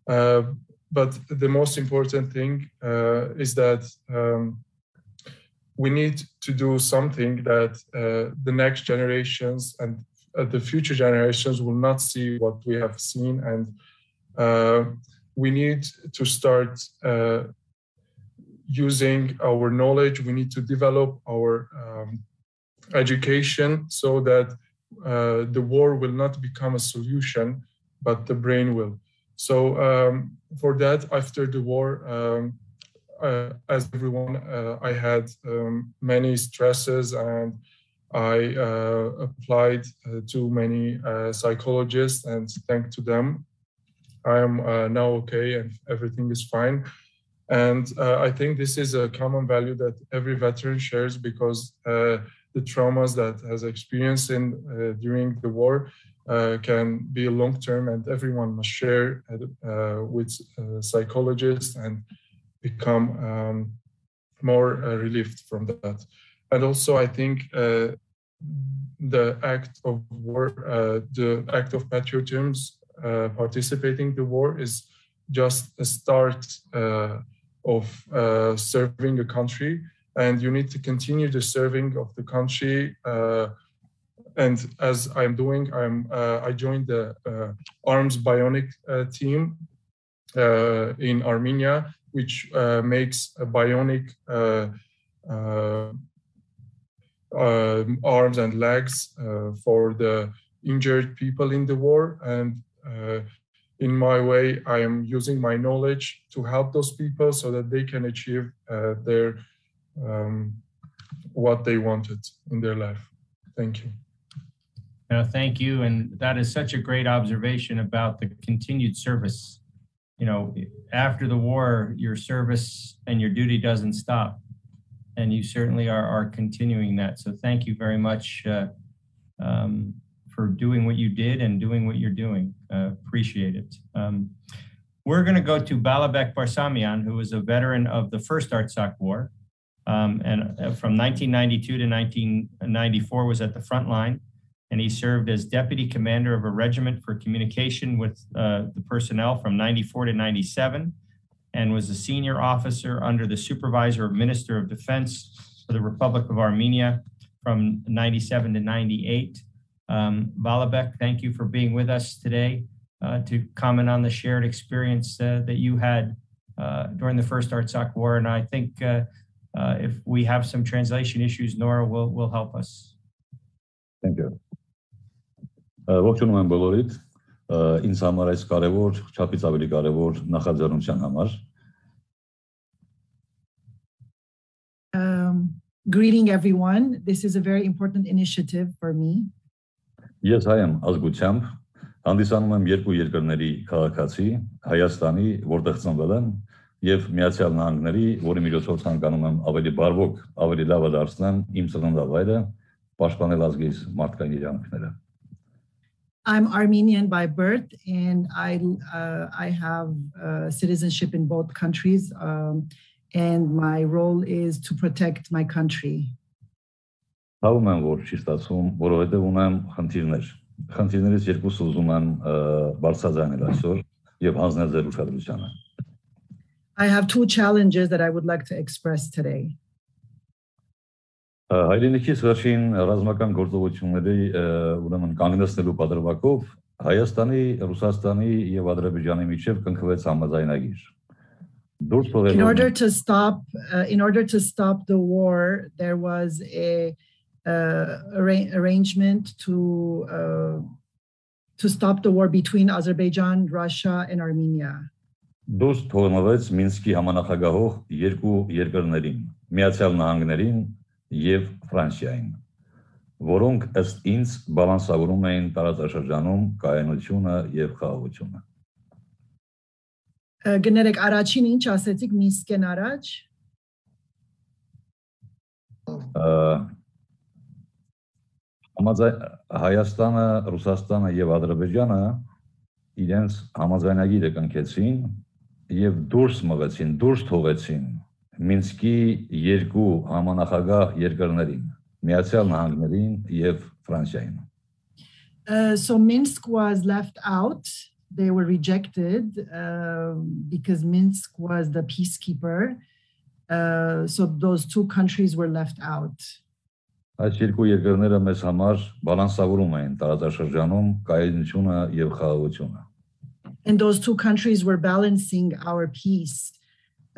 Uh, but the most important thing uh, is that um, we need to do something that uh, the next generations and the future generations will not see what we have seen. And we need to start using our knowledge, we need to develop our um, education so that uh, the war will not become a solution, but the brain will. So um, for that, after the war, um, uh, as everyone, uh, I had um, many stresses and I uh, applied uh, to many uh, psychologists and thanks to them, I am now okay and everything is fine. And uh, I think this is a common value that every veteran shares because uh, the traumas that has experienced in uh, during the war uh, can be long term, and everyone must share uh, with uh, psychologists and become um, more relieved from that. And also, I think the act of war, the act of patriotism, participating the war is just a start of uh, serving a country and you need to continue the serving of the country uh, and as i'm doing i'm uh, i joined the uh, Armbionics uh, team uh, in armenia which makes a bionic arms and legs for the injured people in the war and in my way, I am using my knowledge to help those people so that they can achieve uh, their um, what they wanted in their life. Thank you. No, thank you. And that is such a great observation about the continued service. You know, after the war, your service and your duty doesn't stop. And you certainly are, are continuing that. So thank you very much uh, um, for doing what you did and doing what you're doing. Uh, appreciate it. Um, we're going to go to Balabek Barsamian, who is a veteran of the first Artsakh War. Um, and uh, from 1992 to 1994 was at the front line and he served as deputy commander of a regiment for communication with uh, the personnel from 94 to 97 and was a senior officer under the supervisor of minister of defense for the republic of armenia from 97 to 98 um, Balabek, thank you for being with us today uh, to comment on the shared experience uh, that you had uh, during the first Artsakh War. And I think uh, uh, if we have some translation issues, Nora will, will help us. Thank you. Uh, ողջունում եմ բոլորիդ։ Ինձ համար այս կարևոր, չափից ավելի կարևոր նախաձեռնության համար։ um, Greeting everyone. This is a very important initiative for me. Ես հայ եմ ազգությամբ, հանդիսանում եմ երկու երկրների քաղաքացի, Հայաստանի, որտեղ ծնվել եմ, եւ Միացյալ Նահանգների, որի միջոցով ցանկանում եմ ավելի բարվոք, ավելի լավը դարձնեմ իմ ծննդավայրը, պաշտպանել ազգիս մարդկային իրավունքները։ I'm Armenian by birth, and I uh, I have uh, citizenship in both countries, um, and my role is to protect my country. Հավում եմ, որ չի ստացվում, որովհետև ունեմ խնդիրներ։ Խնդիրներից երկուսը ուզում եմ բարձրաձայնել այսօր եւ հանձնել ձեր ուշադրությանը։ I have two challenges that I would like to express today. Հայրենիքից վերջին ռազմական գործողությունների ուրեմն կանգնեցնելու պատրվակով Հայաստանի, Ռուսաստանի եւ Ադրբեջանի միջև կնքվեց համաձայնագիր։ In order to stop uh, in order to stop the war there was a arrangement to uh, to stop the war between Azerbaijan, Russia and Armenia. Դուրս թողնվեց Մինսկի համանախագահող երկու երկրներին՝ Միացյալ Նահանգներին եւ Ֆրանսիային, որոնք ըստ ինձ բալանսավորում էին տարածաշրջանում կայունությունը եւ խաղաղությունը։ Գներեք առաջին ինչ ասեցիք Մինսկեն առաջ։ Համաձայն Հայաստանը, Ռուսաստանը եւ Ադրբեջանը իրենց համաձայնագիրը կնքեցին եւ դուրս մղեցին, դուրս թողեցին Մինսկի երկու համանախագահ երկրներին, Միացյալ Նահանգներին եւ Ֆրանսիային։ Uh, so Minsk was left out. They were rejected uh, because Minsk was the peacekeeper. Uh, so those two countries were left out. Այս երկու երկրները մեզ համար բալանսավորում էին տարածաշրջանում կայունությունը եւ խաղաղությունը։ And those two countries were balancing our peace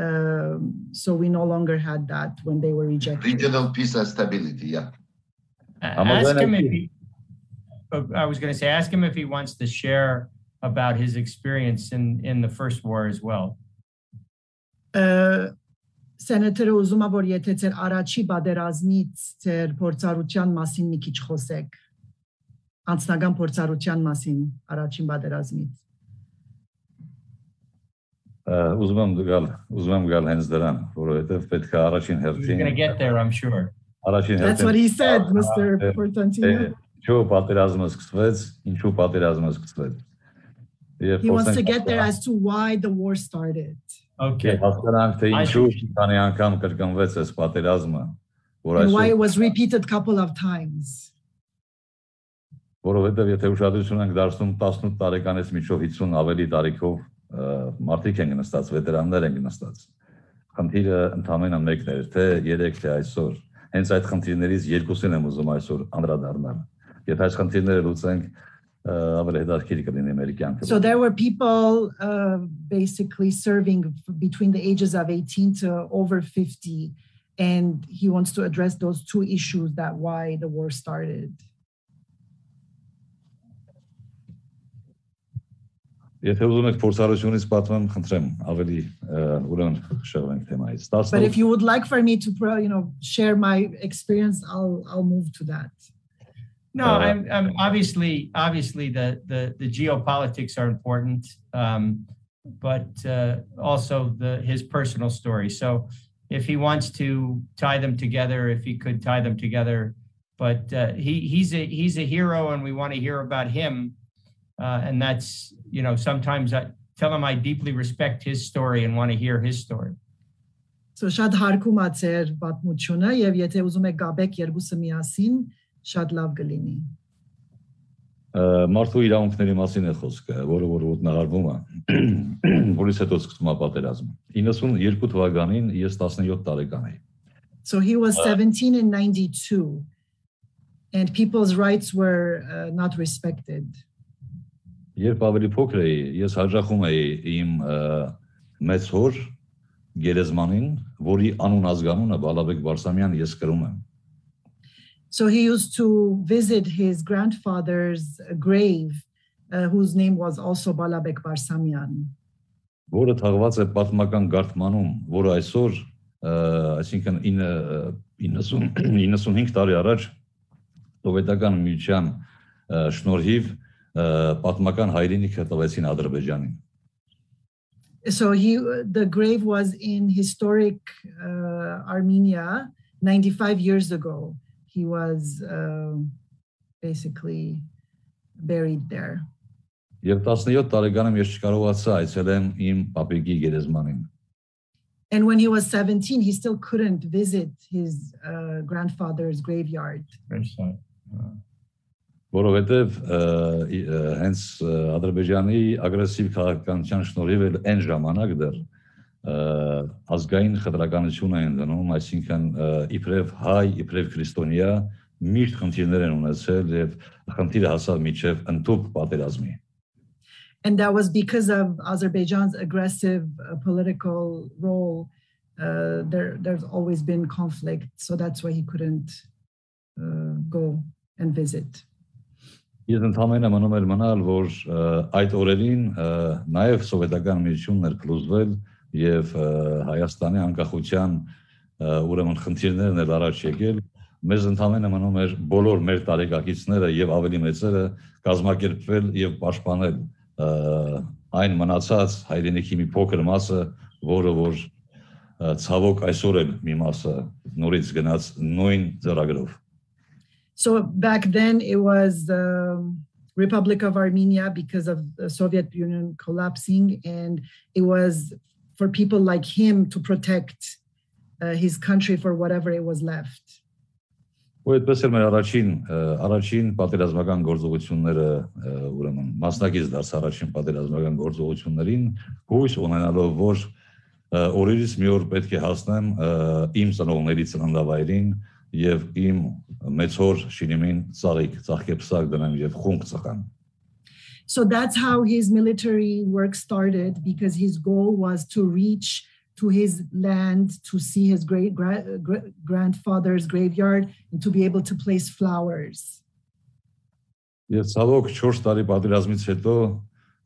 um, so we no longer had that when they were rejected. Regional peace and stability, yeah. ask him if he, oh, I was going to say, ask him if he wants to share about his experience in, in the first war as well. սենատորը ուզում է որ եթե ծեր առաջի բادرազմից ծեր փորձառության մասին մի քիչ խոսեք անձնական փորձառության մասին առաջին բادرազմից ուզում եմ գալ ուզում եմ գալ հենց դրան որովհետև պետք է առաջին հերթին առաջին հերթին That's what he said Mr. Portantino Ինչու պատերազմը սկսվեց ինչու պատերազմը սկսվեց He wants to get there as to why the war started Okay. Հասկանանք թե ինչու քանի անգամ կրկնվեց այս պատերազմը, որ այսօր why it was repeated couple of times. Որովհետև եթե ուշադրություն ենք դարձնում 18 տարեկանից միջով 50 ավելի տարիքով մարդիկ են նստած, վետերաններ են նստած։ Խնդիրը ընդհանրապես մեկն էր, թե 3 թե այսօր։ Հենց այդ խնդիրներից երկուսին եմ ուզում այսօր անդրադառնալ։ Եթե այս խնդիրները լուծենք, ավելի հետաքրքիր կլինի մեր կյանքը։ So there were people uh, basically serving between the ages of 18 to over 50 and he wants to address those two issues that why the war started. Եթե ուզում եք փորձառությունից պատմեմ, խնդրեմ, ավելի ուրեմն շեղվենք թեմայից։ But if you would like for me to you know share my experience, I'll I'll move to that. No, Uh, I'm, I'm obviously, obviously the, the, the geopolitics are important, um, but uh, also the, his personal story. So if he wants to tie them together, if he could tie them together, but uh, he, he's a, he's a hero and we want to hear about him. Uh, and that's, you know, sometimes I tell him I deeply respect his story and want to hear his story. So շատ հարկում է ձեր պատմությունը եւ եթե ուզում եք գաբեք երկուսը միասին, շատ լավ կլինի։ Ա, Մարդու իրավունքների մասին է խոսքը, որը որ ոտնահարվում է, որից հետո սկսվում է պատերազմը։ 92 թվականին ես 17 տարեկան էի։ So he was 17 in 92 and people's rights were uh, not respected. Երբ ավելի փոքր էի, ես հաջախում էի իմ մեծ հոր գերեզմանին, որի անուն ազգանունը Բալաբեկ Բարսամյան ես կրում եմ։ So he used to visit his grandfather's grave, uh, whose name was also Balabek Barsamyan. որը թաղված է պատմական գարտմանում, որը այսօր, ա, այսինքն 9 90 95 տարի առաջ սովետական միության ա, շնորհիվ ա, պատմական հայրենիքը տվեցին Ադրբեջանին։ So he, the grave was in historic uh, Armenia 95 years ago. He was uh, basically buried there. Եվ 17 տարեկանում ես չկարողացա այցելեմ իմ պապիկի գերեզմանին։ And when he was 17, he still couldn't visit his uh, grandfather's graveyard. որովհետև ը, ի- ը, հենց ը, Ադրբեջանի ագրեսիվ քաղաքականության շնորհիվ էլ այն ժամանակ դեռ ը, ազգային խտրականությունային դնում, այսինքն իբրև հայ, իբրև քրիստոնյա միշտ խնդիրներ են ունեցել եւ խնդիրը հասավ միջև ընդհանուր պատերազմի։ And that was because of Azerbaijan's aggressive political role. Uh, there, there's always been conflict, so that's why he couldn't uh, go and visit. Ես ընդհանրապես մնում եմ մնալ, որ այդ օրերին նաև սովետական միությունն էր փլուզվել, եւ Հայաստանի անկախության ուրեմն խնդիրներն էլ առաջ եկել մեզ ընդհանրապես մնում էր բոլոր մեր տարեկակիցները եւ ավելի մեծերը կազմակերպվել եւ պաշտպանել այն մնացած հայրենիքի մի փոքր մասը, որը որ ցավոք այսօր էլ մի մասը նորից գնաց նույն ծրագրով So back then it was the Republic of Armenia because of the Soviet Union collapsing, and it was for people like him to protect uh, his country for whatever it was left. Ու այդպես էլ մեր առաջին առաջին պատերազմական գործողությունները ուրեմն մասնակից դարձ առաջին պատերազմական գործողություններին հույս ունենալով որ օրերից մի օր պետք է հասնեմ իմ ծնողների ծննդավայրին եւ իմ մեծ հոր շինիմին ծաղիկ ծաղկեպսակ դնեմ եւ խունկ ծխեմ So that's how his military work started because his goal was to reach to his land to see his great gra- gra- grandfather's graveyard and to be able to place flowers. Եվ ցավոք 4 տարի պատերազմից հետո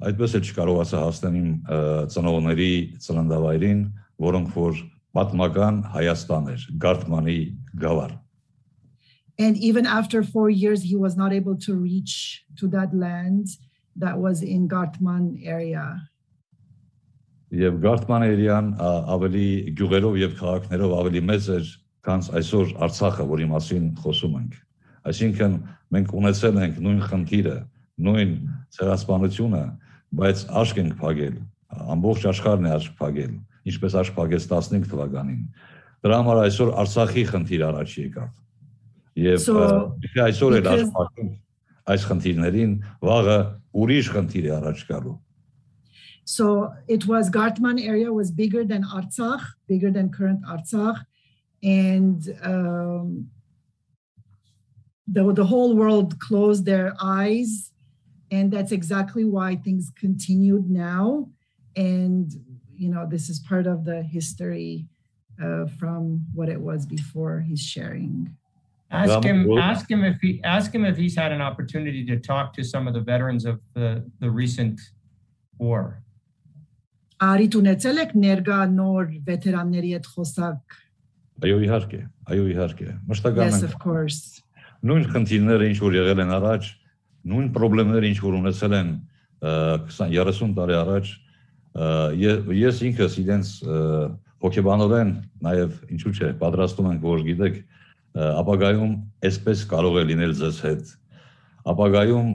այդպես էլ չկարողացա հասնել իմ ը, ծնողների ծննդավայրին, որոնք որ պատմական Հայաստան էր, Գարթմանի գավառ։ And even after four years, he was not able to reach to that land that was in Gartman area. Եվ էրիան ա, ավելի գյուղերով եւ քաղաքներով ավելի մեծ էր, քան այսօր Արցախը, որի մասին խոսում ենք։ Այսինքն մենք ունեցել ենք նույն խնդիրը, նույն ցեղասպանությունը, բայց աշկ ենք փակել։ Ամբողջ աշխարհն է աշկ փակել, ինչպես աշկ փակեց 15 թվականին։ Դրա համար այսօր Արցախի խնդիր առաջ եկավ։ Եվ այսօր էլ աշկ փակում այս խնդիրներին, վաղը ուրիշ խնդիր է առաջ գալու։ So it was Gartman area was bigger than Artsakh, bigger than current Artsakh, and um, the the whole world closed their eyes, and that's exactly why things continued now. And you know, this is part of the history uh, from what it was before. He's sharing. Ask him, well- ask him if he, ask him if he's had an opportunity to talk to some of the veterans of the, the recent war. Արիտ ունեցել եք ներգա նոր վետերանների հետ խոսակ։ Այո, իհարկե, այո, իհարկե։ Մշտական Yes, of course. նույն խնդիրները ինչ որ եղել են առաջ, նույն խնդիրները ինչ որ ունեցել են 20-30 տարի առաջ, ես ինքս իրենց հոգեբանորեն նաև ինչու՞ չէ պատրաստում ենք որ գիտեք ապագայում այսպես կարող է լինել ձեզ հետ ապագայում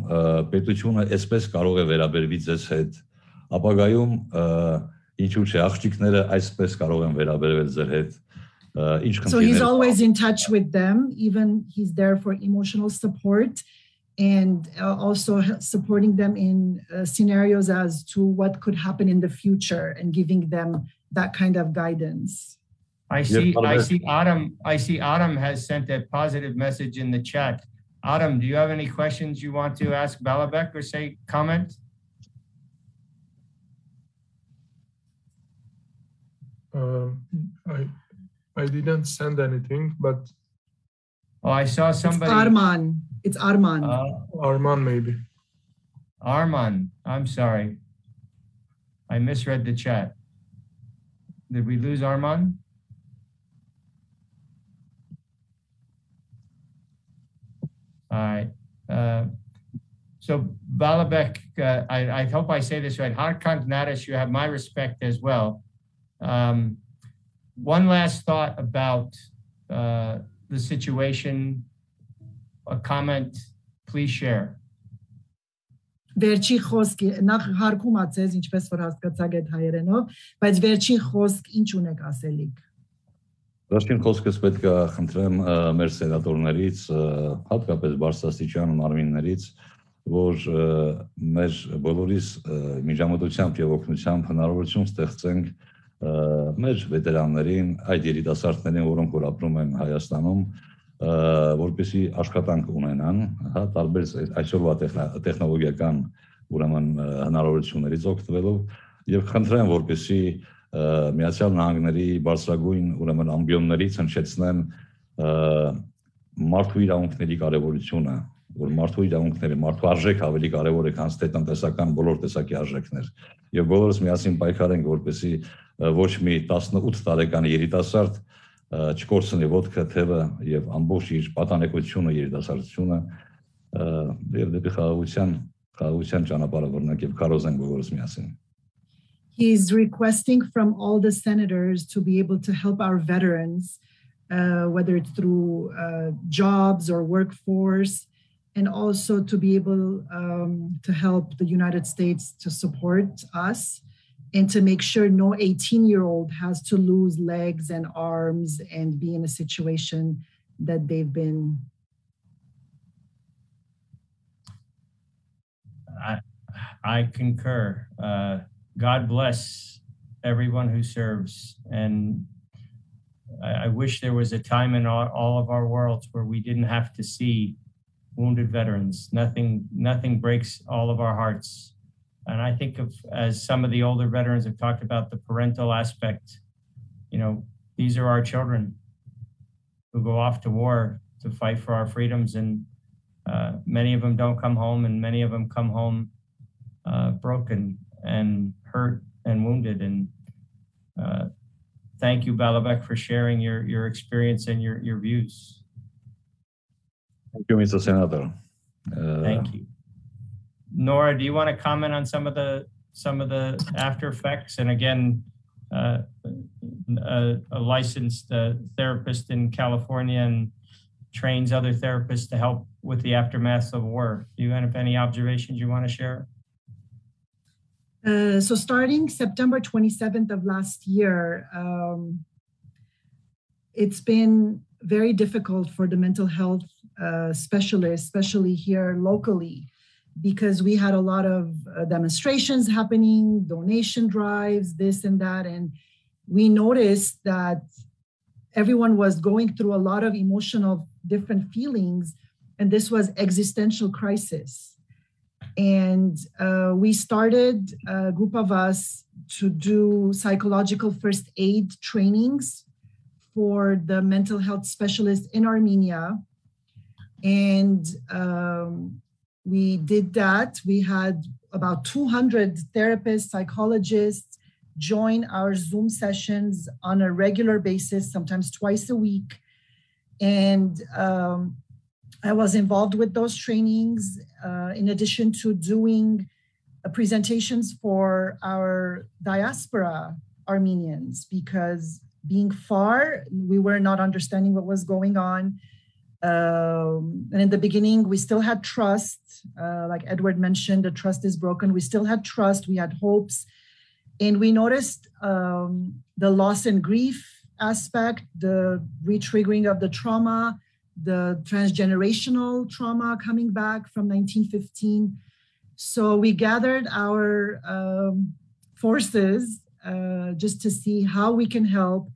պետությունը այսպես կարող է վերաբերվի ձեզ հետ ապագայում ինչու՞ չէ աղջիկները այսպես կարող են վերաբերվել ձեր հետ So he's always in touch with them, even he's there for emotional support and also supporting them in scenarios as to what could happen in the future and giving them that kind of guidance. I see I see Adam I see Adam has sent a positive message in the chat. Adam, do you have any questions you want to ask Balabek or say comment? Um, I I didn't send anything, but. Oh, I saw somebody. It's Arman. It's Arman. Uh, Arman, maybe. Arman. I'm sorry. I misread the chat. Did we lose Arman? All right. Uh, so Balabek, uh, I, I, hope I say this right. Harkan Nadish, you have my respect as well. Um, one last thought about uh, the situation, a comment, please share. Վերջի խոսքի նախ հարկում ա ցեզ ինչպես որ հասկացաք այդ հայերենով, բայց վերջին խոսք ինչ ունեք ասելիք։ Վերջին խոսքս պետք է խնդրեմ մեր սենատորներից, հատկապես Բարսաստիճան մարմիններից, որ մեր բոլորիս միջամտությամբ եւ օգնությամբ հնարավորություն ստեղծենք մեր վետերաններին, այդ երիտասարդներին, որոնք որ ապրում են Հայաստանում, որպեսի աշխատանք ունենան, հա, տարբեր այսօրվա տեխնոլոգիական ուրեմն հնարավորություններից օգտվելով եւ խնդրեմ որպեսի Միացյալ Նահանգների բարձրագույն ուրեմն ամբիոններից հնչեցնեն մարդու իրավունքների կարևորությունը որ մարդու իրավունքները, մարդու արժեք ավելի կարևոր է, քան թե տնտեսական բոլոր տեսակի արժեքներ։ Եվ բոլորս միասին պայքարենք, որպեսզի ոչ մի 18 տարեկան երիտասարդ չկորցնի ոդկը թևը եւ ամբողջ իր պատանեկությունը երիտասարդությունը եւ դեպի խաղաղության խաղաղության ճանապարհը որնակ եւ կարոզենք բոլորս միասին He's requesting from all the senators to be able to help our veterans, uh, whether it's through uh, jobs or workforce, and also to be able um, to help the United States to support us and to make sure no 18 year old has to lose legs and arms and be in a situation that they've been. I, I concur. Uh, God bless everyone who serves. And I, I wish there was a time in all, all of our worlds where we didn't have to see wounded veterans. Nothing, nothing breaks all of our hearts. And I think of as some of the older veterans have talked about the parental aspect, you know, these are our children who go off to war to fight for our freedoms. And uh, many of them don't come home, and many of them come home uh, broken and hurt and wounded. And uh, thank you, Balabek, for sharing your, your experience and your, your views. Thank you, Mr. Senator. Uh, Thank you. Nora, do you want to comment on some of the some of the after effects? And again, uh, a, a, licensed uh, therapist in California and trains other therapists to help with the aftermath of war. Do you have any observations you want to share? Uh, so starting September 27th of last year, um, it's been very difficult for the mental health uh, specialists, especially here locally, because we had a lot of uh, demonstrations happening, donation drives, this and that. And we noticed that everyone was going through a lot of emotional different feelings. And this was existential crisis. And uh, we started a group of us to do psychological first aid trainings for the mental health specialists in Armenia. And um, we did that. We had about 200 therapists, psychologists join our Zoom sessions on a regular basis, sometimes twice a week. And um, I was involved with those trainings in addition to doing uh, presentations for our diaspora Armenians because being far, we were not understanding what was going on. Um, and in the beginning, we still had trust. Uh, like Edward mentioned, the trust is broken. We still had trust, we had hopes. And we noticed um, the loss and grief aspect, the retriggering of the trauma, the transgenerational trauma coming back from 1915. So we gathered our um, forces uh, just to see how we can help.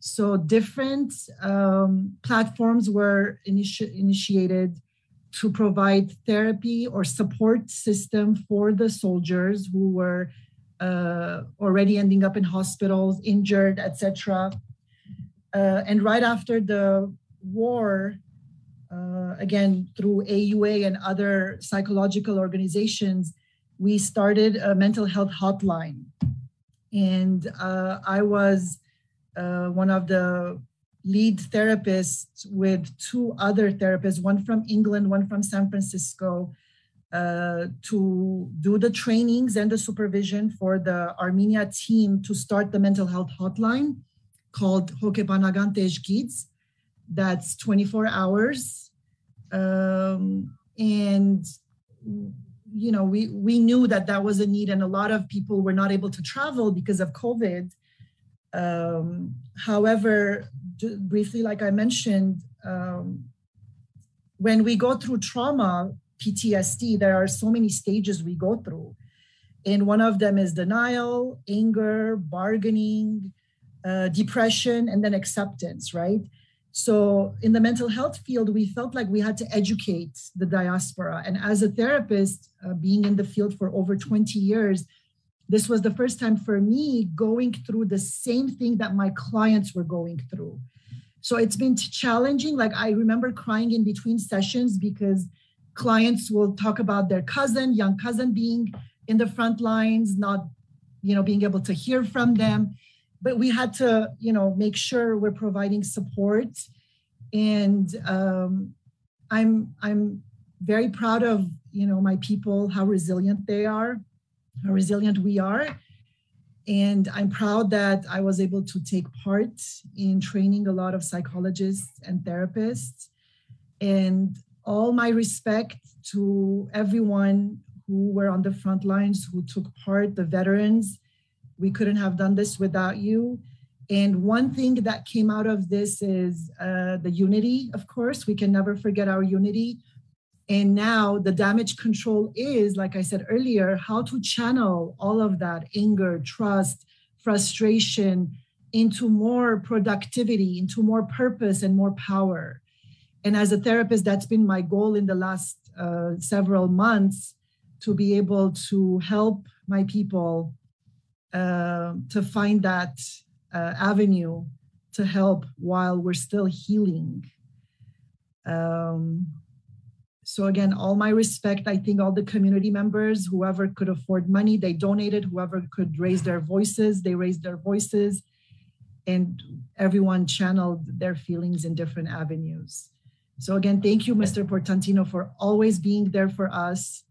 So different um, platforms were initi- initiated to provide therapy or support system for the soldiers who were uh, already ending up in hospitals, injured, etc. Uh, and right after the war, uh, again, through AUA and other psychological organizations, we started a mental health hotline. And uh, I was uh, one of the lead therapists with two other therapists, one from England, one from San Francisco, uh, to do the trainings and the supervision for the Armenia team to start the mental health hotline called Hoke Hokepanagan Kids that's 24 hours. Um, and you know, we we knew that that was a need, and a lot of people were not able to travel because of COVID. Um, however, briefly, like I mentioned, um, when we go through trauma, PTSD, there are so many stages we go through. And one of them is denial, anger, bargaining, uh, depression, and then acceptance, right? So, in the mental health field, we felt like we had to educate the diaspora. And as a therapist, uh, being in the field for over 20 years, this was the first time for me going through the same thing that my clients were going through. So, it's been challenging. Like, I remember crying in between sessions because clients will talk about their cousin, young cousin being in the front lines, not you know being able to hear from them but we had to you know make sure we're providing support. And um, i'm i'm very proud of you know my people how resilient they are how resilient we are. And i'm proud that i was able to take part in training a lot of psychologists and therapists. And all my respect to everyone who were on the front lines who took part the veterans we couldn't have done this without you. And one thing that came out of this is uh, the unity, of course. We can never forget our unity. And now the damage control is, like I said earlier, how to channel all of that anger, trust, frustration into more productivity, into more purpose and more power. And as a therapist, that's been my goal in the last uh, several months to be able to help my people uh, to find that uh, avenue to help while we're still healing. Um, so again, all my respect. I think all the community members, whoever could afford money, they donated. Whoever could raise their voices, they raised their voices, and everyone channeled their feelings in different avenues. So again, thank you, Mr. Portantino, for always being there for us.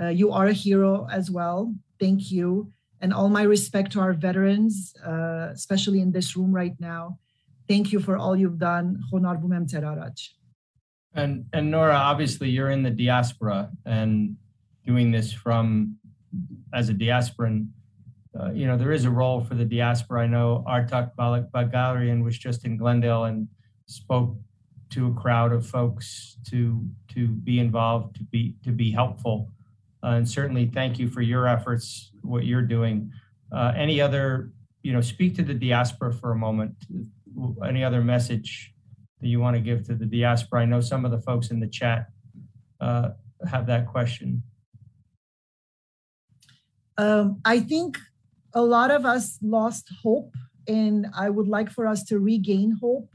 Uh, you are a hero as well. Thank you and all my respect to our veterans, uh, especially in this room right now. Thank you for all you've done. And, and Nora, obviously you're in the diaspora and doing this from as a diasporan. Uh, you know, there is a role for the diaspora. I know Artak Balak Bagarian was just in Glendale and spoke to a crowd of folks to to be involved, to be to be helpful. Uh, and certainly thank you for your efforts, what you're doing. Uh, any other, you know, speak to the diaspora for a moment. Any other message that you want to give to the diaspora? I know some of the folks in the chat uh, have that question. Um, I think a lot of us lost hope, and I would like for us to regain hope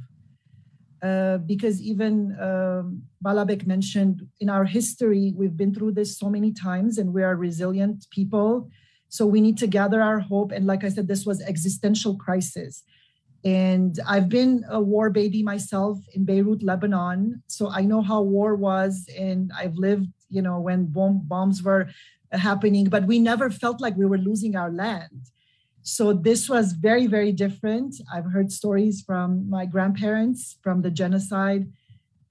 uh, because even um, Balabek mentioned in our history, we've been through this so many times and we are resilient people. So we need to gather our hope. And like I said, this was existential crisis. And I've been a war baby myself in Beirut, Lebanon. So I know how war was, and I've lived, you know, when bomb, bombs were happening, but we never felt like we were losing our land. So this was very, very different. I've heard stories from my grandparents from the genocide.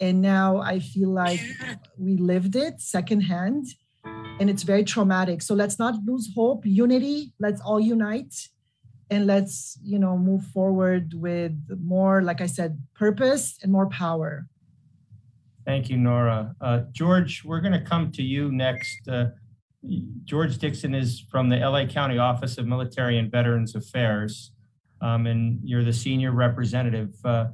And now I feel like we lived it secondhand and it's very traumatic. So let's not lose hope, unity, let's all unite and let's, you know, move forward with more, like I said, purpose and more power. Thank you, Nora. Uh, George, we're going to come to you next. Uh, George Dixon is from the LA County Office of Military and Veterans Affairs, um, and you're the senior representative. Uh,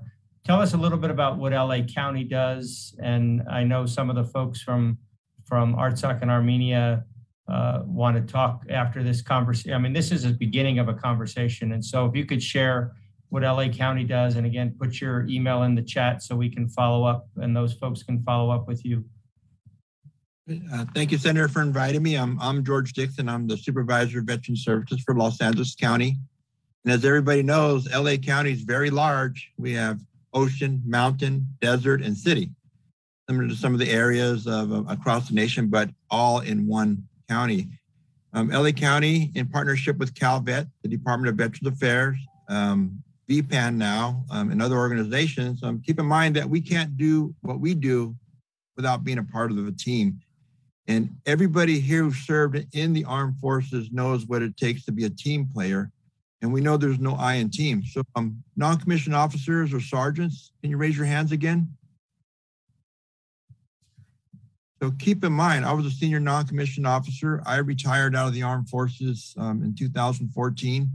tell us a little bit about what LA County does. And I know some of the folks from from Artsakh and Armenia uh, want to talk after this conversation. I mean, this is the beginning of a conversation, and so if you could share what LA County does, and again, put your email in the chat so we can follow up, and those folks can follow up with you. Uh, thank you, Senator, for inviting me. I'm, I'm George Dixon. I'm the Supervisor of Veteran Services for Los Angeles County. And as everybody knows, LA County is very large. We have ocean, mountain, desert, and city, similar to some of the areas of across the nation, but all in one county. Um, LA County, in partnership with CalVet, the Department of Veterans Affairs, um, VPAN now, um, and other organizations, um, keep in mind that we can't do what we do without being a part of the team. And everybody here who served in the armed forces knows what it takes to be a team player. And we know there's no I in team. So um, non-commissioned officers or sergeants, can you raise your hands again? So keep in mind, I was a senior non-commissioned officer. I retired out of the armed forces um, in 2014.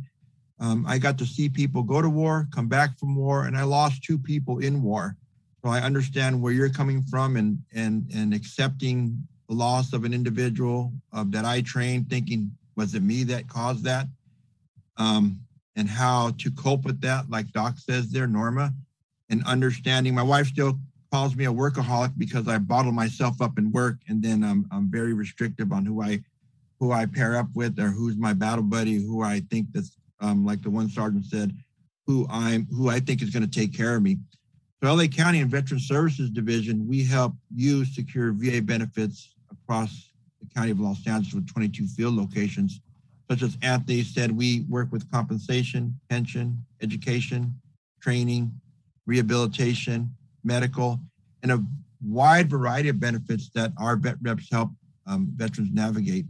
Um, I got to see people go to war, come back from war, and I lost two people in war. So I understand where you're coming from and and and accepting the loss of an individual uh, that I trained, thinking, was it me that caused that? Um, and how to cope with that, like Doc says there, Norma, and understanding. My wife still calls me a workaholic because I bottle myself up in work, and then I'm I'm very restrictive on who I who I pair up with or who's my battle buddy, who I think that's um, like the one sergeant said, who I'm who I think is going to take care of me. So LA County and Veteran Services Division, we help you secure VA benefits across the county of Los Angeles with 22 field locations. Such as Anthony said, we work with compensation, pension, education, training, rehabilitation, medical, and a wide variety of benefits that our vet reps help um, veterans navigate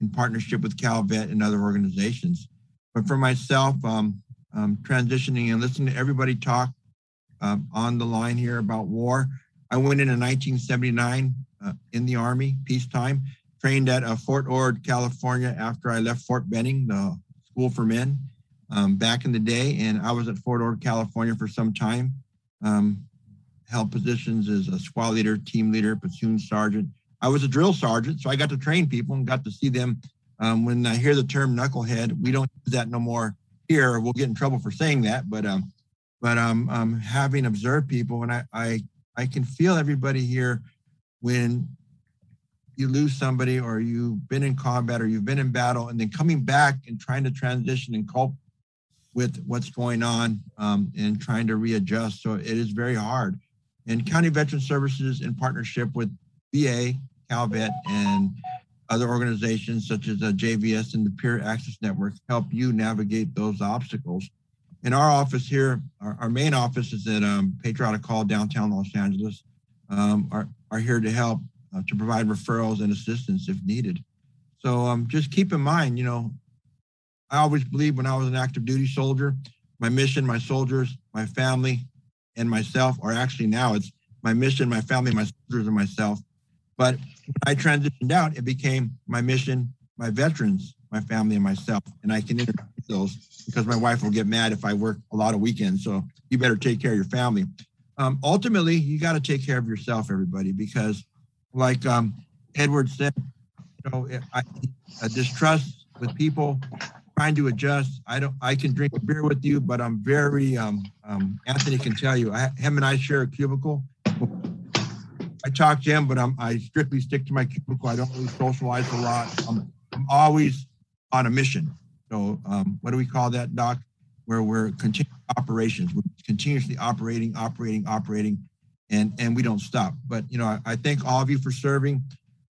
in partnership with CalVet and other organizations. But for myself, um, um, transitioning and listening to everybody talk um, on the line here about war, I went in in 1979 uh, in the Army, peacetime. Trained at uh, Fort Ord, California after I left Fort Benning, the school for men, um, back in the day. And I was at Fort Ord, California for some time. Um, held positions as a squad leader, team leader, platoon sergeant. I was a drill sergeant, so I got to train people and got to see them. Um, when I hear the term knucklehead, we don't use that no more here. We'll get in trouble for saying that, but um, but um, um, having observed people, and I, I I can feel everybody here when you lose somebody or you've been in combat or you've been in battle and then coming back and trying to transition and cope with what's going on um, and trying to readjust. So it is very hard. And County Veteran Services, in partnership with VA, CalVet, and other organizations such as the JVS and the Peer Access Network, help you navigate those obstacles. In our office here, our, our main office is at um, Patriotic Hall, downtown Los Angeles. Um, our, are here to help uh, to provide referrals and assistance if needed. So um, just keep in mind, you know, I always believed when I was an active duty soldier, my mission, my soldiers, my family, and myself, or actually now it's my mission, my family, my soldiers, and myself. But I transitioned out, it became my mission, my veterans, my family, and myself. And I can introduce those because my wife will get mad if I work a lot of weekends. So you better take care of your family um, ultimately you got to take care of yourself, everybody, because like um, Edward said, you know, I, I distrust with people trying to adjust. I don't. I can drink beer with you, but I'm very. Um, um, Anthony can tell you. I, him and I share a cubicle. I talk to him, but I'm, I strictly stick to my cubicle. I don't really socialize a lot. I'm, I'm always on a mission. So um, what do we call that, Doc? Where we're continuing operations. We're continuously operating, operating, operating, and and we don't stop. But you know, I, I thank all of you for serving.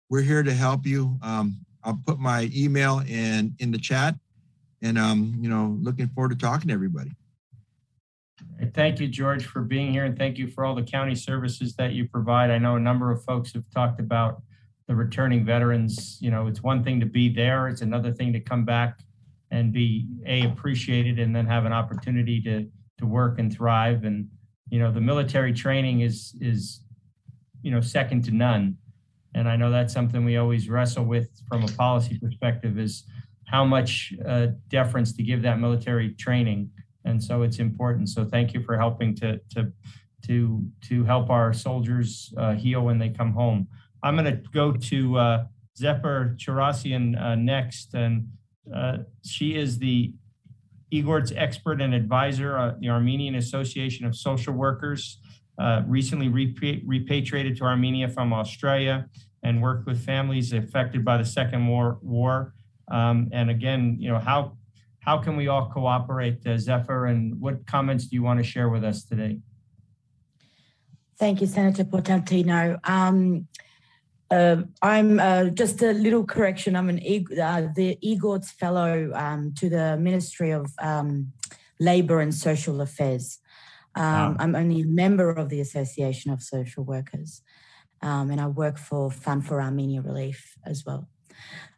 We're here to help you. Um, I'll put my email in in the chat, and um, you know, looking forward to talking to everybody. Thank you, George, for being here, and thank you for all the county services that you provide. I know a number of folks have talked about the returning veterans. You know, it's one thing to be there; it's another thing to come back and be a appreciated, and then have an opportunity to to work and thrive. And you know, the military training is is you know second to none. And I know that's something we always wrestle with from a policy perspective: is how much uh, deference to give that military training and so it's important. So thank you for helping to to to to help our soldiers uh, heal when they come home. I'm going to go to uh, Zephyr uh, next, and uh, she is the iGorts expert and advisor, uh, the Armenian Association of Social Workers. Uh, recently repatriated to Armenia from Australia and worked with families affected by the Second War. war. Um, and again, you know how how can we all cooperate, uh, Zephyr, and what comments do you want to share with us today? Thank you, Senator Portantino. Um, uh, I'm uh, just a little correction. I'm an uh, the iGorts fellow um, to the Ministry of um, Labour and Social Affairs. Um, wow. I'm only a member of the Association of Social Workers, um, and I work for Fund for Armenia Relief as well.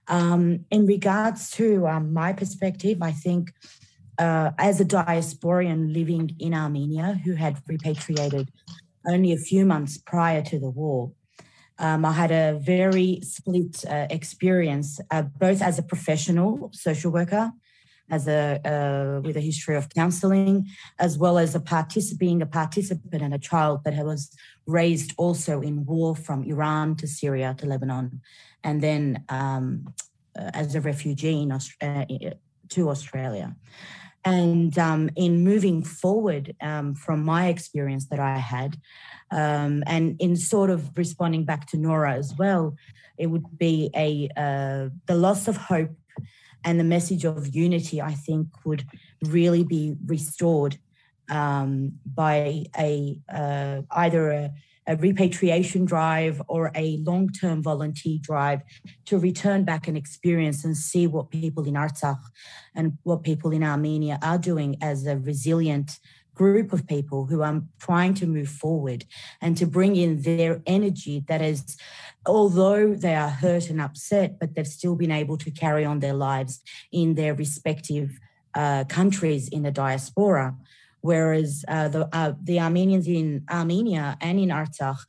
Um, in regards to um, my perspective, I think uh, as a diasporian living in Armenia who had repatriated only a few months prior to the war, um, I had a very split uh, experience, uh, both as a professional social worker, as a uh, with a history of counselling, as well as a particip- being a participant and a child that was raised also in war from Iran to Syria to Lebanon, and then um, uh, as a refugee in uh, to Australia. And um, in moving forward um, from my experience that I had, um, and in sort of responding back to Nora as well, it would be a uh, the loss of hope and the message of unity. I think would really be restored um, by a uh, either a a repatriation drive or a long term volunteer drive to return back and experience and see what people in Artsakh and what people in Armenia are doing as a resilient group of people who are trying to move forward and to bring in their energy that is, although they are hurt and upset, but they've still been able to carry on their lives in their respective uh, countries in the diaspora whereas uh, the uh, the Armenians in Armenia and in Artsakh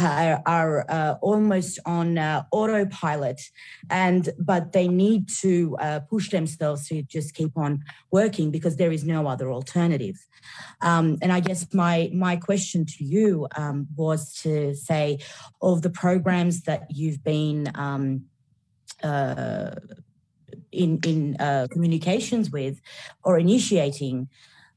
are, are uh, almost on uh, autopilot, and but they need to uh, push themselves to just keep on working because there is no other alternative. Um, and I guess my my question to you um, was to say, of the programs that you've been um, uh, in in communications with or initiating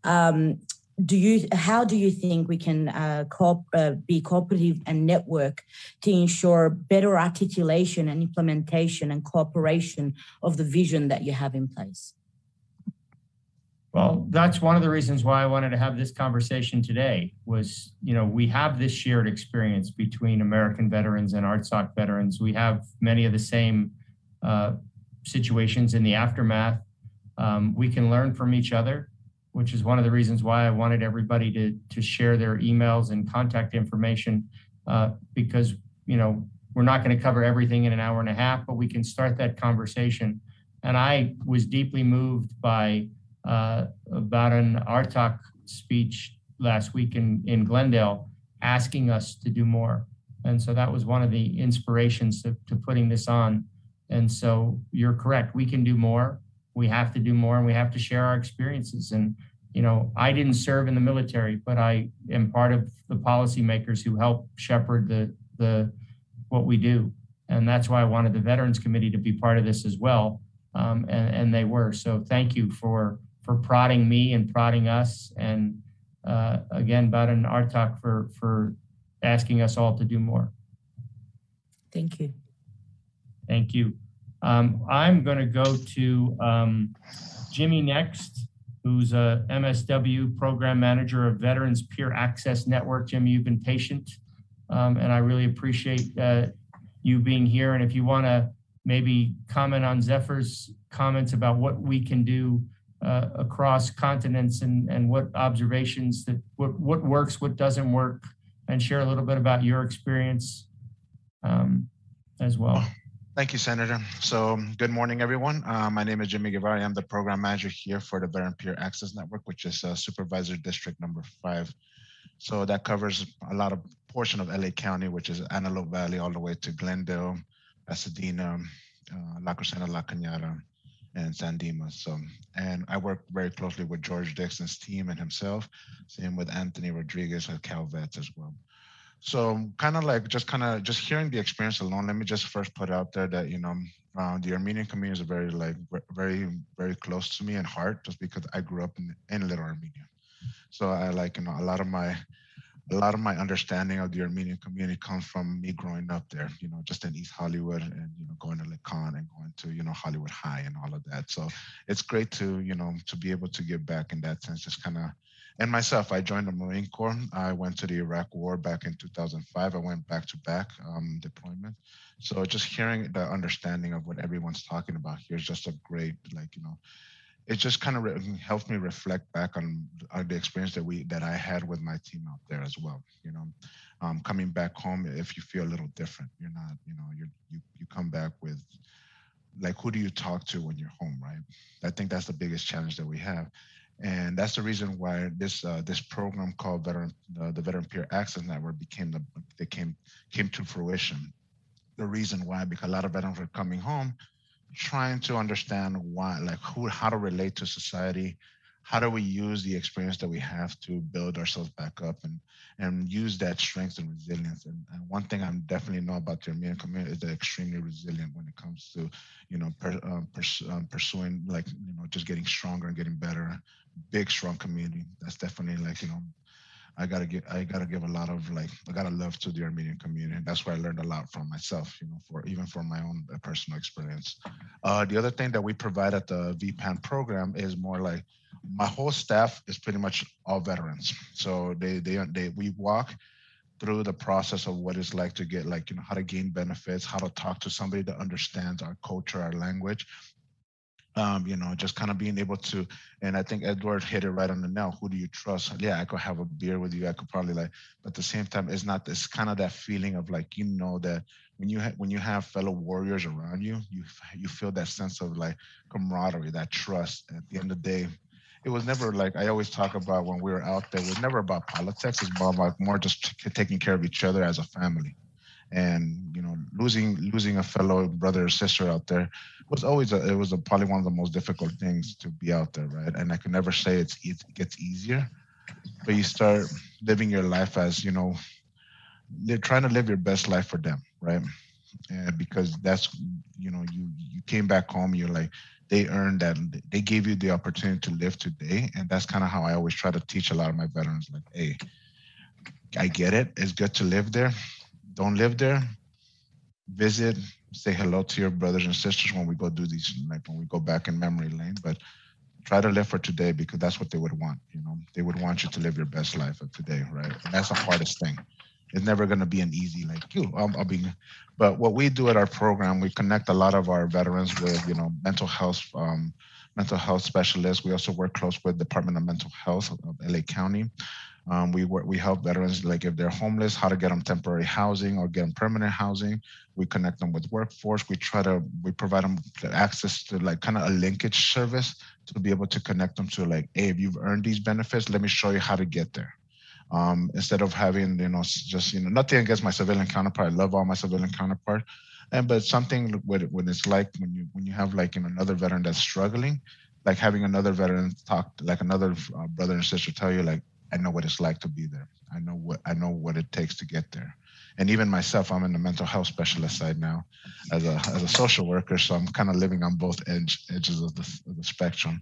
um, do you how do you think we can uh, co- uh, be cooperative and network to ensure better articulation and implementation and cooperation of the vision that you have in place? Well that's one of the reasons why i wanted to have this conversation today was you know we have this shared experience between american veterans and artsakh veterans. We have many of the same uh, situations in the aftermath. Um, we can learn from each other which is one of the reasons why I wanted everybody to, to share their emails and contact information uh, because, you know, we're not going to cover everything in an hour and a half, but we can start that conversation. And I was deeply moved by uh, about an Artsakh speech last week in, in Glendale asking us to do more. And so that was one of the inspirations to, to putting this on. And so you're correct. We can do more we have to do more and we have to share our experiences. And, you know, I didn't serve in the military, but I am part of the policymakers who help shepherd the, the, what we do. And that's why I wanted the Veterans Committee to be part of this as well. Um, and, and they were. So thank you for, for prodding me and prodding us. And uh, again, Baden Artsakh for, for asking us all to do more. Thank you. Thank you. Um, I'm going to go to um, Jimmy next. who's a MSW program manager of Veterans Peer Access Network. Jim, you've been patient, um, and I really appreciate uh, you being here. And if you want to maybe comment on Zephyr's comments about what we can do uh, across continents and, and what observations that what, what works, what doesn't work, and share a little bit about your experience um, as well. Thank you, Senator. So good morning, everyone. Uh, my name is Jimmy Guevara. I'm the program manager here for the Veteran Peer Access Network, which is uh, supervisor district number five. So that covers a lot of portion of LA County, which is Antelope Valley all the way to Glendale, Pasadena, uh, La Crescenta, La Cañada, and San Dimas. So, and I work very closely with George Dixon's team and himself, same with Anthony Rodriguez and Cal Vets as well. So kind of like just kind of just hearing the experience alone, let me just first put out there that, you know, uh, the Armenian community is very like very, very close to me in heart just because I grew up in, in Little Armenia. So I like, you know, a lot of my a lot of my understanding of the Armenian community comes from me growing up there, you know, just in East Hollywood and, you know, going to LeConte and going to, you know, Hollywood High and all of that. So it's great to, you know, to be able to give back in that sense, just kind of and myself, I joined the Marine Corps. I went to the Iraq War back in 2005. I went back to back um, deployment. So just hearing the understanding of what everyone's talking about here is just a great, like you know, it just kind of re- helped me reflect back on, on, the experience that we that I had with my team out there as well. You know, um, coming back home, if you feel a little different, you're not, you know, you you you come back with like who do you talk to when you're home, right? I think that's the biggest challenge that we have and that's the reason why this uh, this program called Veteran uh, the Veteran Peer Access Network became the they came came to fruition. The reason why because a lot of veterans are coming home, trying to understand why like who how to relate to society, how do we use the experience that we have to build ourselves back up and and use that strength and resilience? And, and one thing i'm definitely know about the armenian community is they're extremely resilient when it comes to you know per, um, pers- um, pursuing like you know just getting stronger and getting better. Big strong community. That's definitely like you know I gotta give I gotta give a lot of like I gotta love to the Armenian community. That's where I learned a lot from myself, you know, for even for my own uh, personal experience. Uh, the other thing that we provide at the VPAN program is more like my whole staff is pretty much all veterans. So they they they we walk through the process of what it's like to get like you know how to gain benefits, how to talk to somebody that understands our culture, our language, um, you know, just kind of being able to, and I think Edward hit it right on the nail. Who do you trust? Yeah, I could have a beer with you. I could probably like, but at the same time, it's not this kind of that feeling of like, you know, that when you ha- when you have fellow warriors around you, you you feel that sense of like camaraderie, that trust. At the end of the day, it was never like I always talk about when we were out there. It was never about politics. It's about like more just t- taking care of each other as a family and you know losing losing a fellow brother or sister out there was always a, it was a, probably one of the most difficult things to be out there right? And i can never say it's it gets easier but you start living your life as you know they're trying to live your best life for them right? Because that's you know you you came back home you're like they earned that they gave you the opportunity to live today. And that's kind of how i always try to teach a lot of my veterans like hey i get it. It's good to live there don't live there, visit, say hello to your brothers and sisters when we go do these, like when we go back in memory lane. But try to live for today because that's what they would want. You know, they would want you to live your best life of today, right? And that's the hardest thing. It's never going to be an easy like you. I'll, I'll be, but what we do at our program, we connect a lot of our veterans with you know mental health. Um, mental health specialists. We also work close with Department of Mental Health of LA County. Um, we work, we help veterans like if they're homeless, how to get them temporary housing or get them permanent housing. We connect them with workforce. We try to we provide them access to like kind of a linkage service to be able to connect them to like, hey, if you've earned these benefits, let me show you how to get there. Um, instead of having you know just you know nothing against my civilian counterpart. I love all my civilian counterpart, and but something when, when it's like when you when you have like you know another veteran that's struggling, like having another veteran talk like another uh, brother and sister tell you like I know what it's like to be there. I know what I know what it takes to get there. And even myself, I'm in the mental health specialist side now, as a as a social worker. So I'm kind of living on both edge, edges of the, of the spectrum.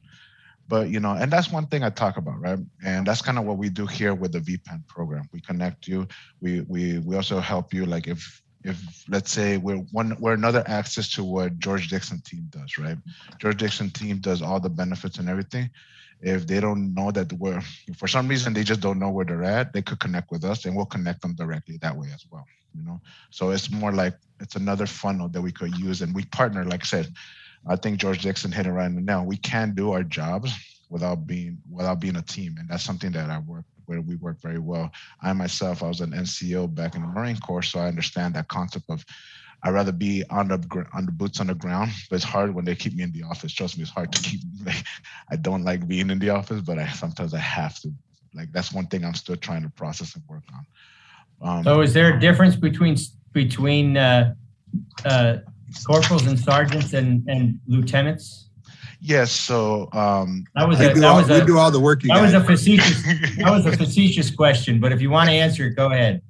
But you know, and that's one thing I talk about, right? And that's kind of what we do here with the VPAN program. We connect you. We we we also help you. Like if if let's say we're one we're another access to what George Dixon team does, right? George Dixon team does all the benefits and everything if they don't know that we're for some reason they just don't know where they're at, they could connect with us and we'll connect them directly that way as well. You know, so it's more like it's another funnel that we could use and we partner. Like I said, I think George Dixon hit it right now. We can do our jobs without being without being a team, and that's something that I work where we work very well. I myself, I was an NCO back in the Marine Corps, so I understand that concept of I'd rather be on the on the boots on the ground, but it's hard when they keep me in the office. Trust me, it's hard to keep. Like, I don't like being in the office, but I sometimes I have to. Like that's one thing I'm still trying to process and work on. Um, so, is there a difference between between uh, uh, corporals and sergeants and and lieutenants? Yes. So um, that was a, that all, was a, do all the work. that guys. was a facetious that was a facetious question. But if you want to answer it, go ahead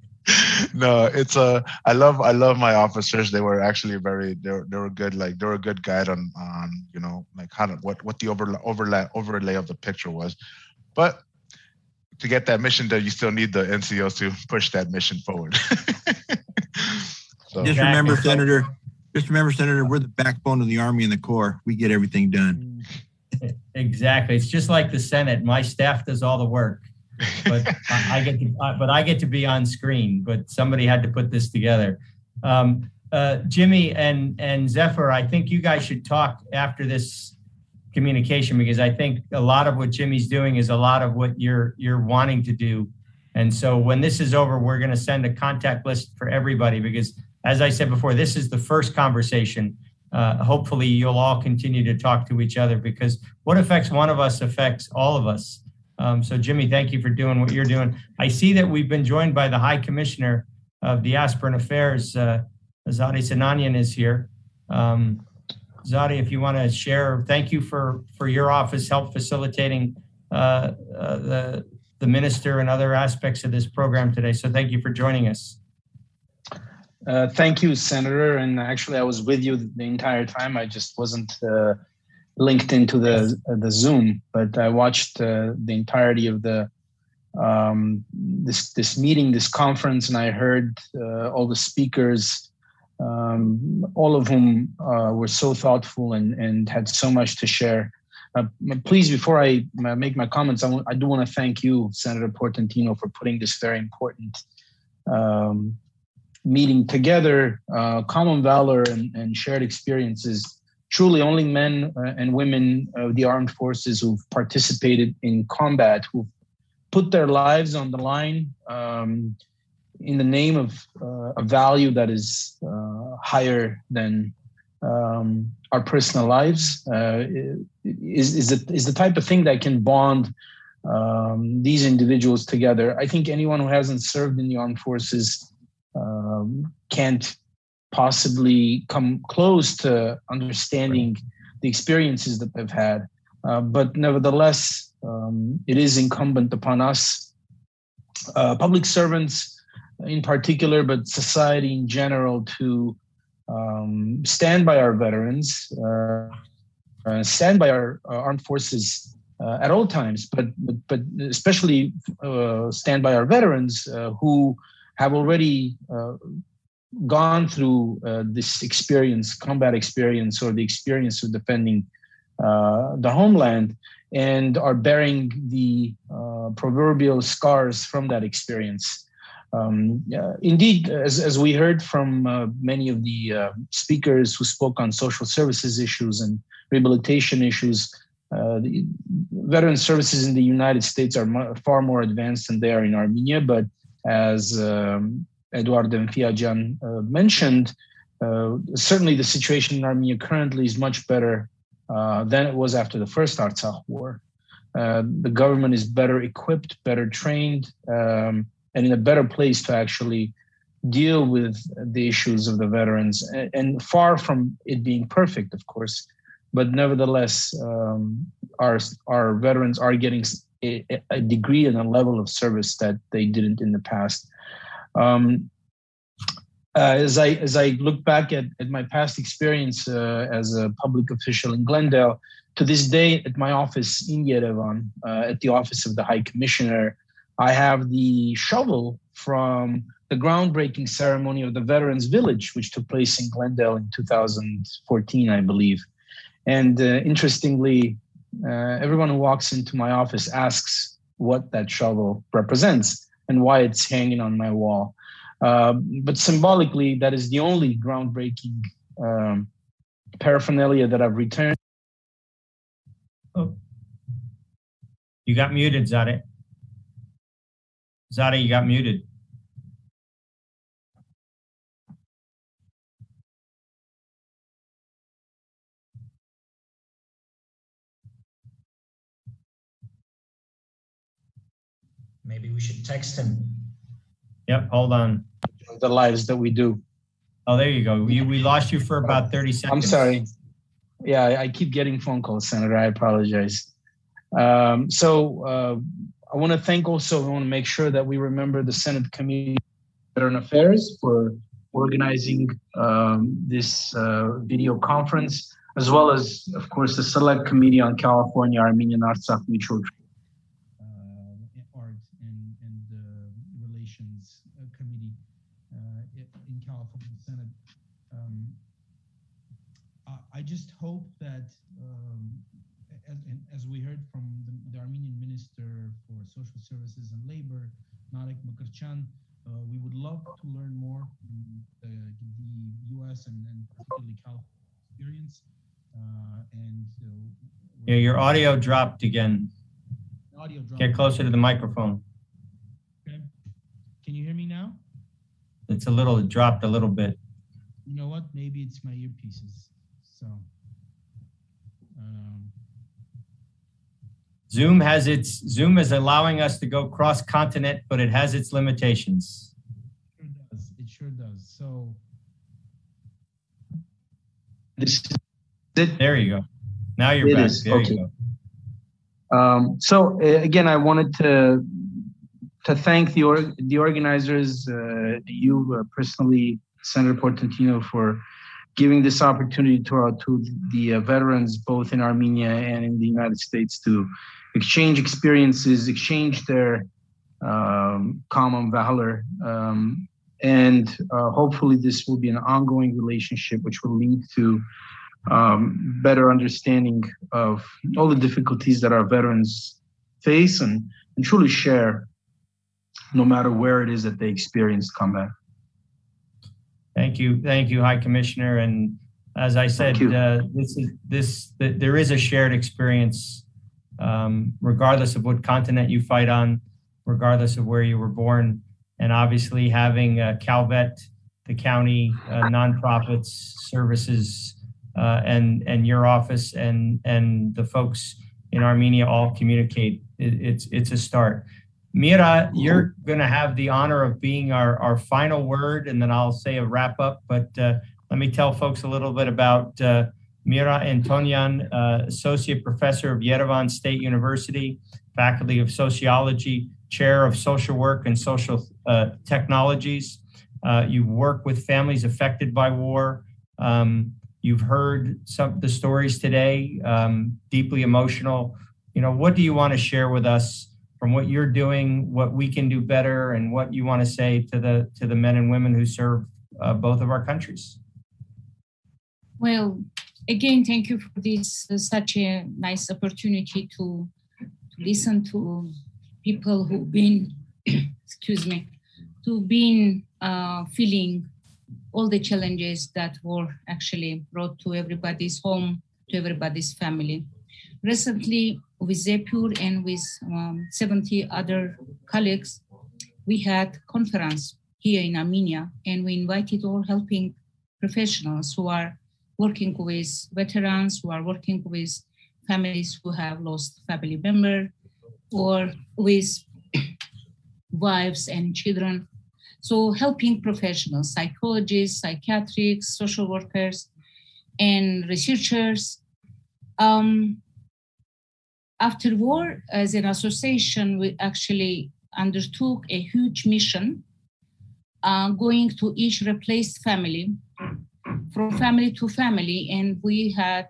no, it's a. I love I love my officers. They were actually very. They were, they were good. Like they were a good guide on on you know like how to what what the overlay overlay overlay of the picture was, but to get that mission done, you still need the NCOs to push that mission forward. so. Just remember, Senator. Just remember, Senator, we're the backbone of the Army and the Corps. We get everything done. Exactly. It's just like the Senate. My staff does all the work but I get to, but I get to be on screen. But somebody had to put this together. Um, uh, Jimmy and and Zephyr, I think you guys should talk after this communication because I think a lot of what Jimmy's doing is a lot of what you're you're wanting to do. And so when this is over, we're going to send a contact list for everybody because, as I said before, this is the first conversation. Uh, hopefully, you'll all continue to talk to each other because what affects one of us affects all of us. Um, so, Jimmy, thank you for doing what you're doing. I see that we've been joined by the High Commissioner of Diasporan Affairs, uh, Zareh Sinanyan is here. Um, Zareh, if you want to share, thank you for for your office help facilitating uh, uh, the the minister and other aspects of this program today. So, thank you for joining us. Uh, thank you, Senator. And actually, I was with you the entire time. I just wasn't uh, linked into the the Zoom, but I watched uh, the entirety of the um, this this meeting, this conference, and I heard uh, all the speakers, um, all of whom uh, were so thoughtful and and had so much to share. Uh, please, before I make my comments, I, w- I do want to thank you, Senator Portantino, for putting this very important um, meeting together. Uh, common valor and, and shared experiences truly only men uh, and women of the armed forces who've participated in combat, who've put their lives on the line um, in the name of uh, a value that is uh, higher than um, our personal lives, uh, is, is, the, is the type of thing that can bond um, these individuals together. I think anyone who hasn't served in the armed forces um, can't possibly come close to understanding the experiences that they've had. Uh, but nevertheless, um, it is incumbent upon us, uh, public servants in particular, but society in general, to um, stand by our veterans, uh, uh stand by our uh, armed forces uh, at all times, but but, but especially stand by our veterans who have already gone through uh, this experience, combat experience, or the experience of defending uh, the homeland, and are bearing the uh, proverbial scars from that experience. Um, indeed, as, as we heard from uh, many of the uh, speakers who spoke on social services issues and rehabilitation issues, uh, the veteran services in the United States are far more advanced than they are in Armenia, but as um, Eduard Demfiajan uh, mentioned, uh, certainly the situation in Armenia currently is much better uh, than it was after the first Artsakh war. the government is better equipped, better trained, um, and in a better place to actually deal with the issues of the veterans and, and, far from it being perfect of course but nevertheless um, our our veterans are getting a, a, degree and a level of service that they didn't in the past um, uh, as I as I look back at, at my past experience uh, as a public official in Glendale, to this day at my office in Yerevan, uh, at the office of the High Commissioner, I have the shovel from the groundbreaking ceremony of the Veterans Village, which took place in Glendale in 2014, I believe. And uh, interestingly, uh, everyone who walks into my office asks what that shovel represents and why it's hanging on my wall. Uh, but symbolically, that is the only groundbreaking um, paraphernalia that I've returned. Oh. You got muted, Zareh. Zareh, you got muted. Maybe we should text him. Yep, hold on. The lives that we do. Oh, there you go. We, we lost you for about 30 seconds. I'm sorry. Yeah, I, I keep getting phone calls, Senator. I apologize. Um, so uh, I want to thank also, I want to make sure that we remember the Senate Committee on Veteran Affairs for organizing um, this uh, video conference, as well as, of course, the Select Committee on California Armenian Artsakh Mutual art and, and the relations uh, committee uh, in California Senate. Um, I, I just hope that, um, as, as we heard from the, the, Armenian Minister for Social Services and Labor, Narek Mkrtchyan, uh, we would love to learn more from the, the U.S. and, and particularly California experience. Uh, and yeah, your audio dropped again. Audio dropped. Get closer to the microphone. Okay. Can you hear me now? It's a little it dropped a little bit. You know what? Maybe it's my earpieces. So. Um, Zoom has its Zoom is allowing us to go cross continent, but it has its limitations. It sure does. It sure does. So. This there you go. Now you're it back. Is. There okay. you go. Um, so uh, again, I wanted to to thank the or, the organizers, uh, you uh, personally, Senator Portantino, for giving this opportunity to, uh, to the uh, veterans both in Armenia and in the United States to exchange experiences, exchange their um, common valor. Um, and uh, hopefully, this will be an ongoing relationship which will lead to um, better understanding of all the difficulties that our veterans face and, and truly share no matter where it is that they experienced combat. Thank you, thank you, High Commissioner. And as I said, uh, this is this th- there is a shared experience, um, regardless of what continent you fight on, regardless of where you were born, and obviously having uh, Calvet, the county uh, nonprofits services, uh, and and your office and and the folks in Armenia all communicate. It, it's it's a start. Mira, you're going to have the honor of being our, our final word, and then I'll say a wrap up. But uh, let me tell folks a little bit about uh, Mira Antonyan, uh, Associate Professor of Yerevan State University, Faculty of Sociology, Chair of Social Work and Social uh, Technologies. Uh, you work with families affected by war. Um, you've heard some of the stories today, um, deeply emotional. You know, what do you want to share with us? From what you're doing, what we can do better, and what you want to say to the to the men and women who serve uh, both of our countries. Well, again, thank you for this uh, such a nice opportunity to, to listen to people who've been, excuse me, to been uh, feeling all the challenges that were actually brought to everybody's home, to everybody's family. Recently, with Zepur and with um, 70 other colleagues, we had conference here in Armenia, and we invited all helping professionals who are working with veterans, who are working with families who have lost family member, or with wives and children. So helping professionals, psychologists, psychiatrists, social workers, and researchers. Um, after war, as an association, we actually undertook a huge mission uh, going to each replaced family, from family to family, and we had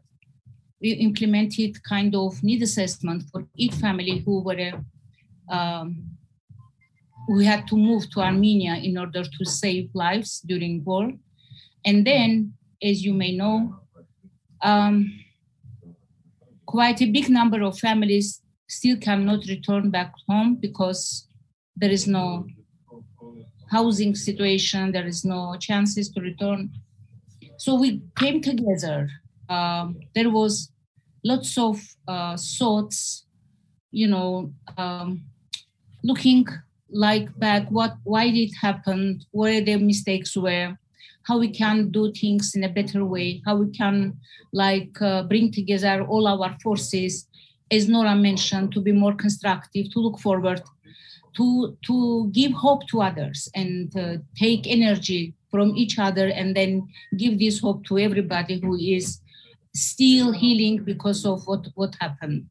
we implemented kind of need assessment for each family who were um, we had to move to Armenia in order to save lives during war, and then, as you may know, um, quite a big number of families still cannot return back home because there is no housing situation, there is no chances to return. So we came together. Um, there was lots of uh, thoughts, you know, um, looking like back what why did it happen, where the mistakes were, how we can do things in a better way, how we can like uh, bring together all our forces, as Nora mentioned, to be more constructive, to look forward, to to give hope to others, and uh, take energy from each other, and then give this hope to everybody who is still healing because of what what happened.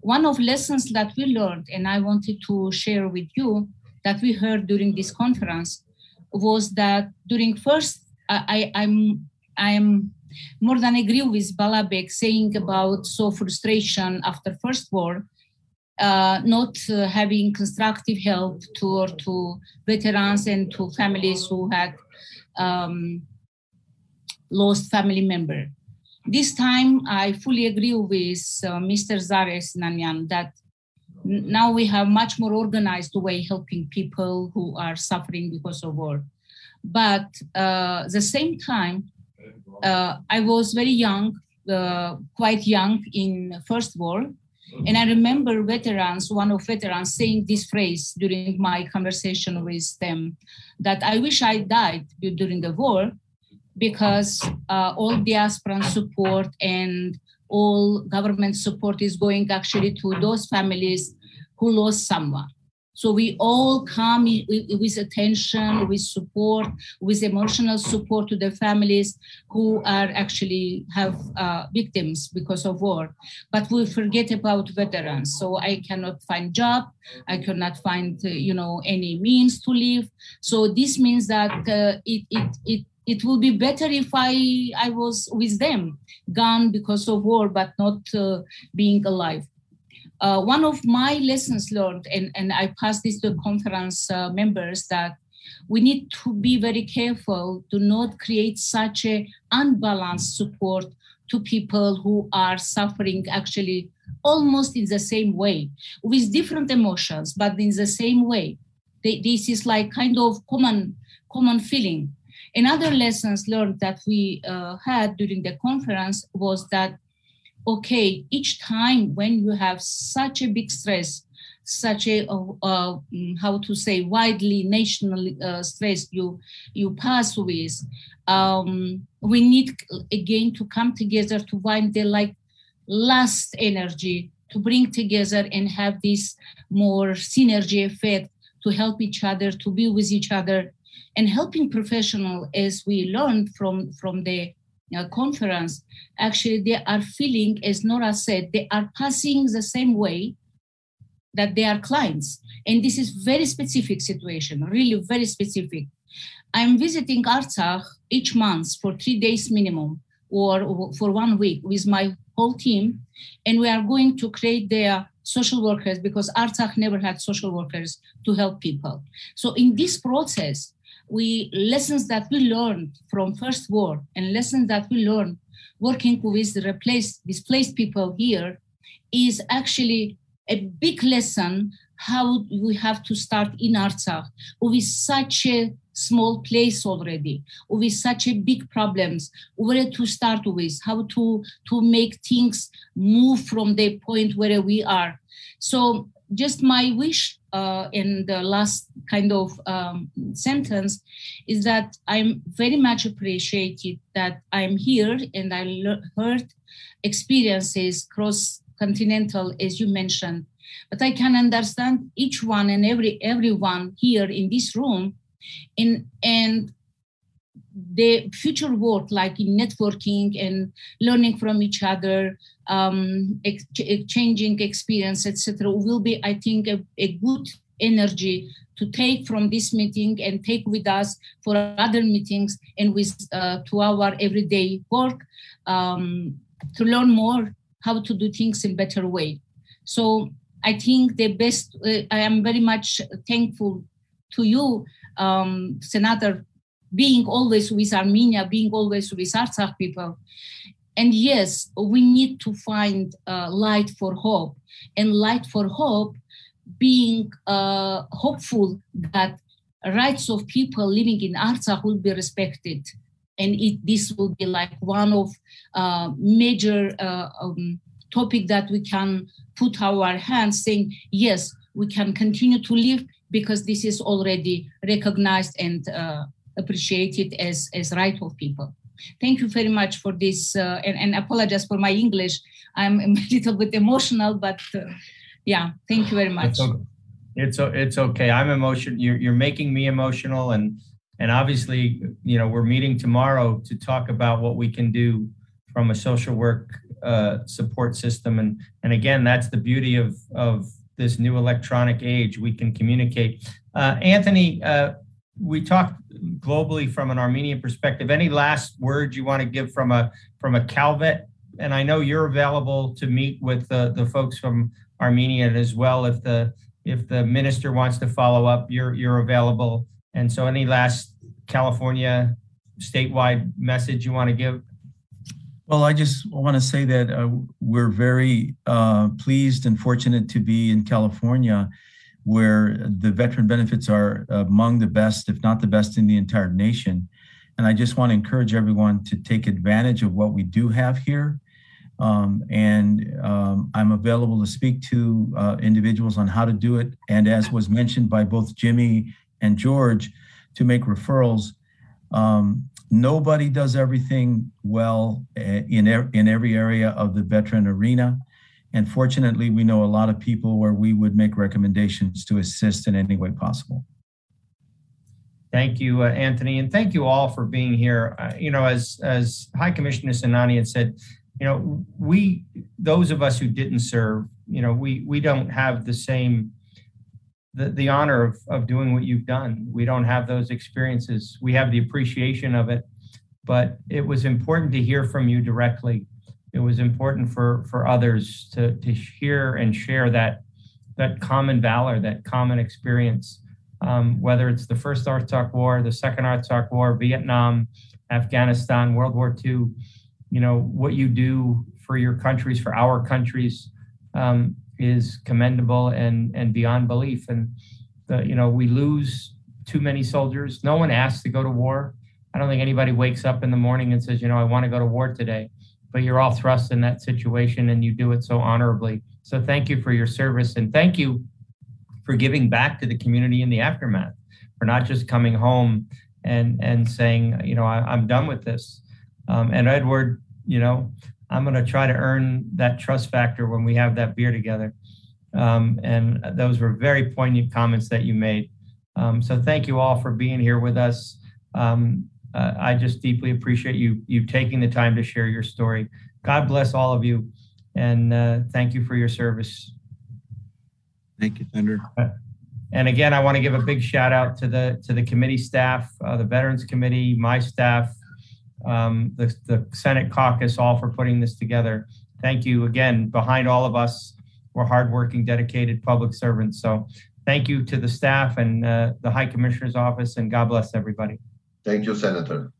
One of lessons that we learned, and I wanted to share with you, that we heard during this conference was that during first I, I'm I'm more than agree with Balabek saying about so frustration after first war, uh, not uh, having constructive help to to veterans and to families who had um, lost family member. This time, I fully agree with uh, Mr. Zareh Sinanyan that now we have much more organized way helping people who are suffering because of war. But uh, the same time, uh, I was very young, uh, quite young in First War, and I remember veterans, one of veterans saying this phrase during my conversation with them, that I wish I died during the war because uh, all diaspora support and all government support is going actually to those families who lost someone. So we all come with attention, with support, with emotional support to the families who are actually have uh, victims because of war. But we forget about veterans. So I cannot find job, I cannot find uh, you know any means to live. So this means that uh, it it it it will be better if I I was with them, gone because of war, but not uh, being alive. Uh, one of my lessons learned, and, and I passed this to conference uh, members, that we need to be very careful to not create such a unbalanced support to people who are suffering actually almost in the same way with different emotions but in the same way they, this is like kind of common common feeling another lessons learned that we uh, had during the conference was that okay, each time when you have such a big stress, such a uh, uh, how to say widely national uh, stress you you pass with, um, we need again to come together to find the like last energy to bring together and have this more synergy effect to help each other to be with each other and helping professional as we learned from from the uh, conference, actually they are feeling, as Nora said, they are passing the same way that they are clients. And this is very specific situation, really very specific. I'm visiting Artsakh each month for three days minimum or for one week with my whole team. And we are going to create their social workers because Artsakh never had social workers to help people. So in this process, we lessons that we learned from first war and lessons that we learned working with replaced displaced people here is actually a big lesson how we have to start in Artsakh with such a small place already, with such a big problems, where to start with, how to, to make things move from the point where we are. So just my wish uh, in the last kind of um, sentence is that I'm very much appreciated that I'm here and I le- heard experiences cross continental, as you mentioned. But I can understand each one and every everyone here in this room, in and the future work like in networking and learning from each other um, ex- exchanging experience etc will be i think a, a, good energy to take from this meeting and take with us for other meetings and with uh, to our everyday work um, to learn more how to do things in better way. So i think the best uh, i am very much thankful to you um, senator being always with Armenia, being always with Artsakh people. and yes, we need to find uh, light for hope, and light for hope being uh, hopeful that rights of people living in Artsakh will be respected. And it, this will be like one of uh, major uh, um, topic that we can put our hands saying, yes, we can continue to live because this is already recognized and uh, appreciated as, as right of people. Thank you very much for this uh, and, and apologize for my English. I'm a little bit emotional, but uh, yeah, thank you very much. It's okay. It's, it's okay. I'm emotional. You're, you're making me emotional. And, and obviously, you know, we're meeting tomorrow to talk about what we can do from a social work uh, support system. And, and again, that's the beauty of, of this new electronic age. We can communicate. Uh, Anthony, uh, we talked globally from an Armenian perspective. Any last words you want to give from a from a CalVet? And I know you're available to meet with the, the folks from Armenia as well if the if the minister wants to follow up, you're you're available. And so, any last California statewide message you want to give? Well, I just want to say that uh, we're very uh, pleased and fortunate to be in California, where the veteran benefits are among the best, if not the best, in the entire nation. And I just want to encourage everyone to take advantage of what we do have here um, and um, I'm available to speak to uh, individuals on how to do it. And as was mentioned by both Jimmy and George, to make referrals. Um, nobody does everything well eh, in, in every area of the veteran arena. And fortunately, we know a lot of people where we would make recommendations to assist in any way possible. Thank you, uh, Anthony, and thank you all for being here. Uh, you know, as as High Commissioner Sinanyan had said, you know, we those of us who didn't serve, you know, we we don't have the same the, the honor of, of doing what you've done. We don't have those experiences. We have the appreciation of it, but it was important to hear from you directly. It was important for for others to to hear and share that that common valor, that common experience. Um, whether it's the first Artsakh War, the second Artsakh War, Vietnam, Afghanistan, World War II you know what you do for your countries, for our countries, um, is commendable and and beyond belief. And the, you know we lose too many soldiers. No one asks to go to war. I don't think anybody wakes up in the morning and says, you know, I want to go to war today. But you're all thrust in that situation, and you do it so honorably. So thank you for your service, and thank you for giving back to the community in the aftermath, for not just coming home and and saying, you know, I, am done with this. Um, and Edward, you know, I'm going to try to earn that trust factor when we have that beer together. Um, and those were very poignant comments that you made. Um, so thank you all for being here with us. Um, uh, I just deeply appreciate you you taking the time to share your story. God bless all of you, and uh, thank you for your service. Thank you, Senator. Uh, and again, I want to give a big shout out to the to the committee staff, uh, the Veterans Committee, my staff, um, the, the Senate caucus, all for putting this together. Thank you again. Behind all of us, we're hardworking, dedicated public servants. So thank you to the staff and uh, the High Commissioner's Office, and God bless everybody. Thank you, Senator.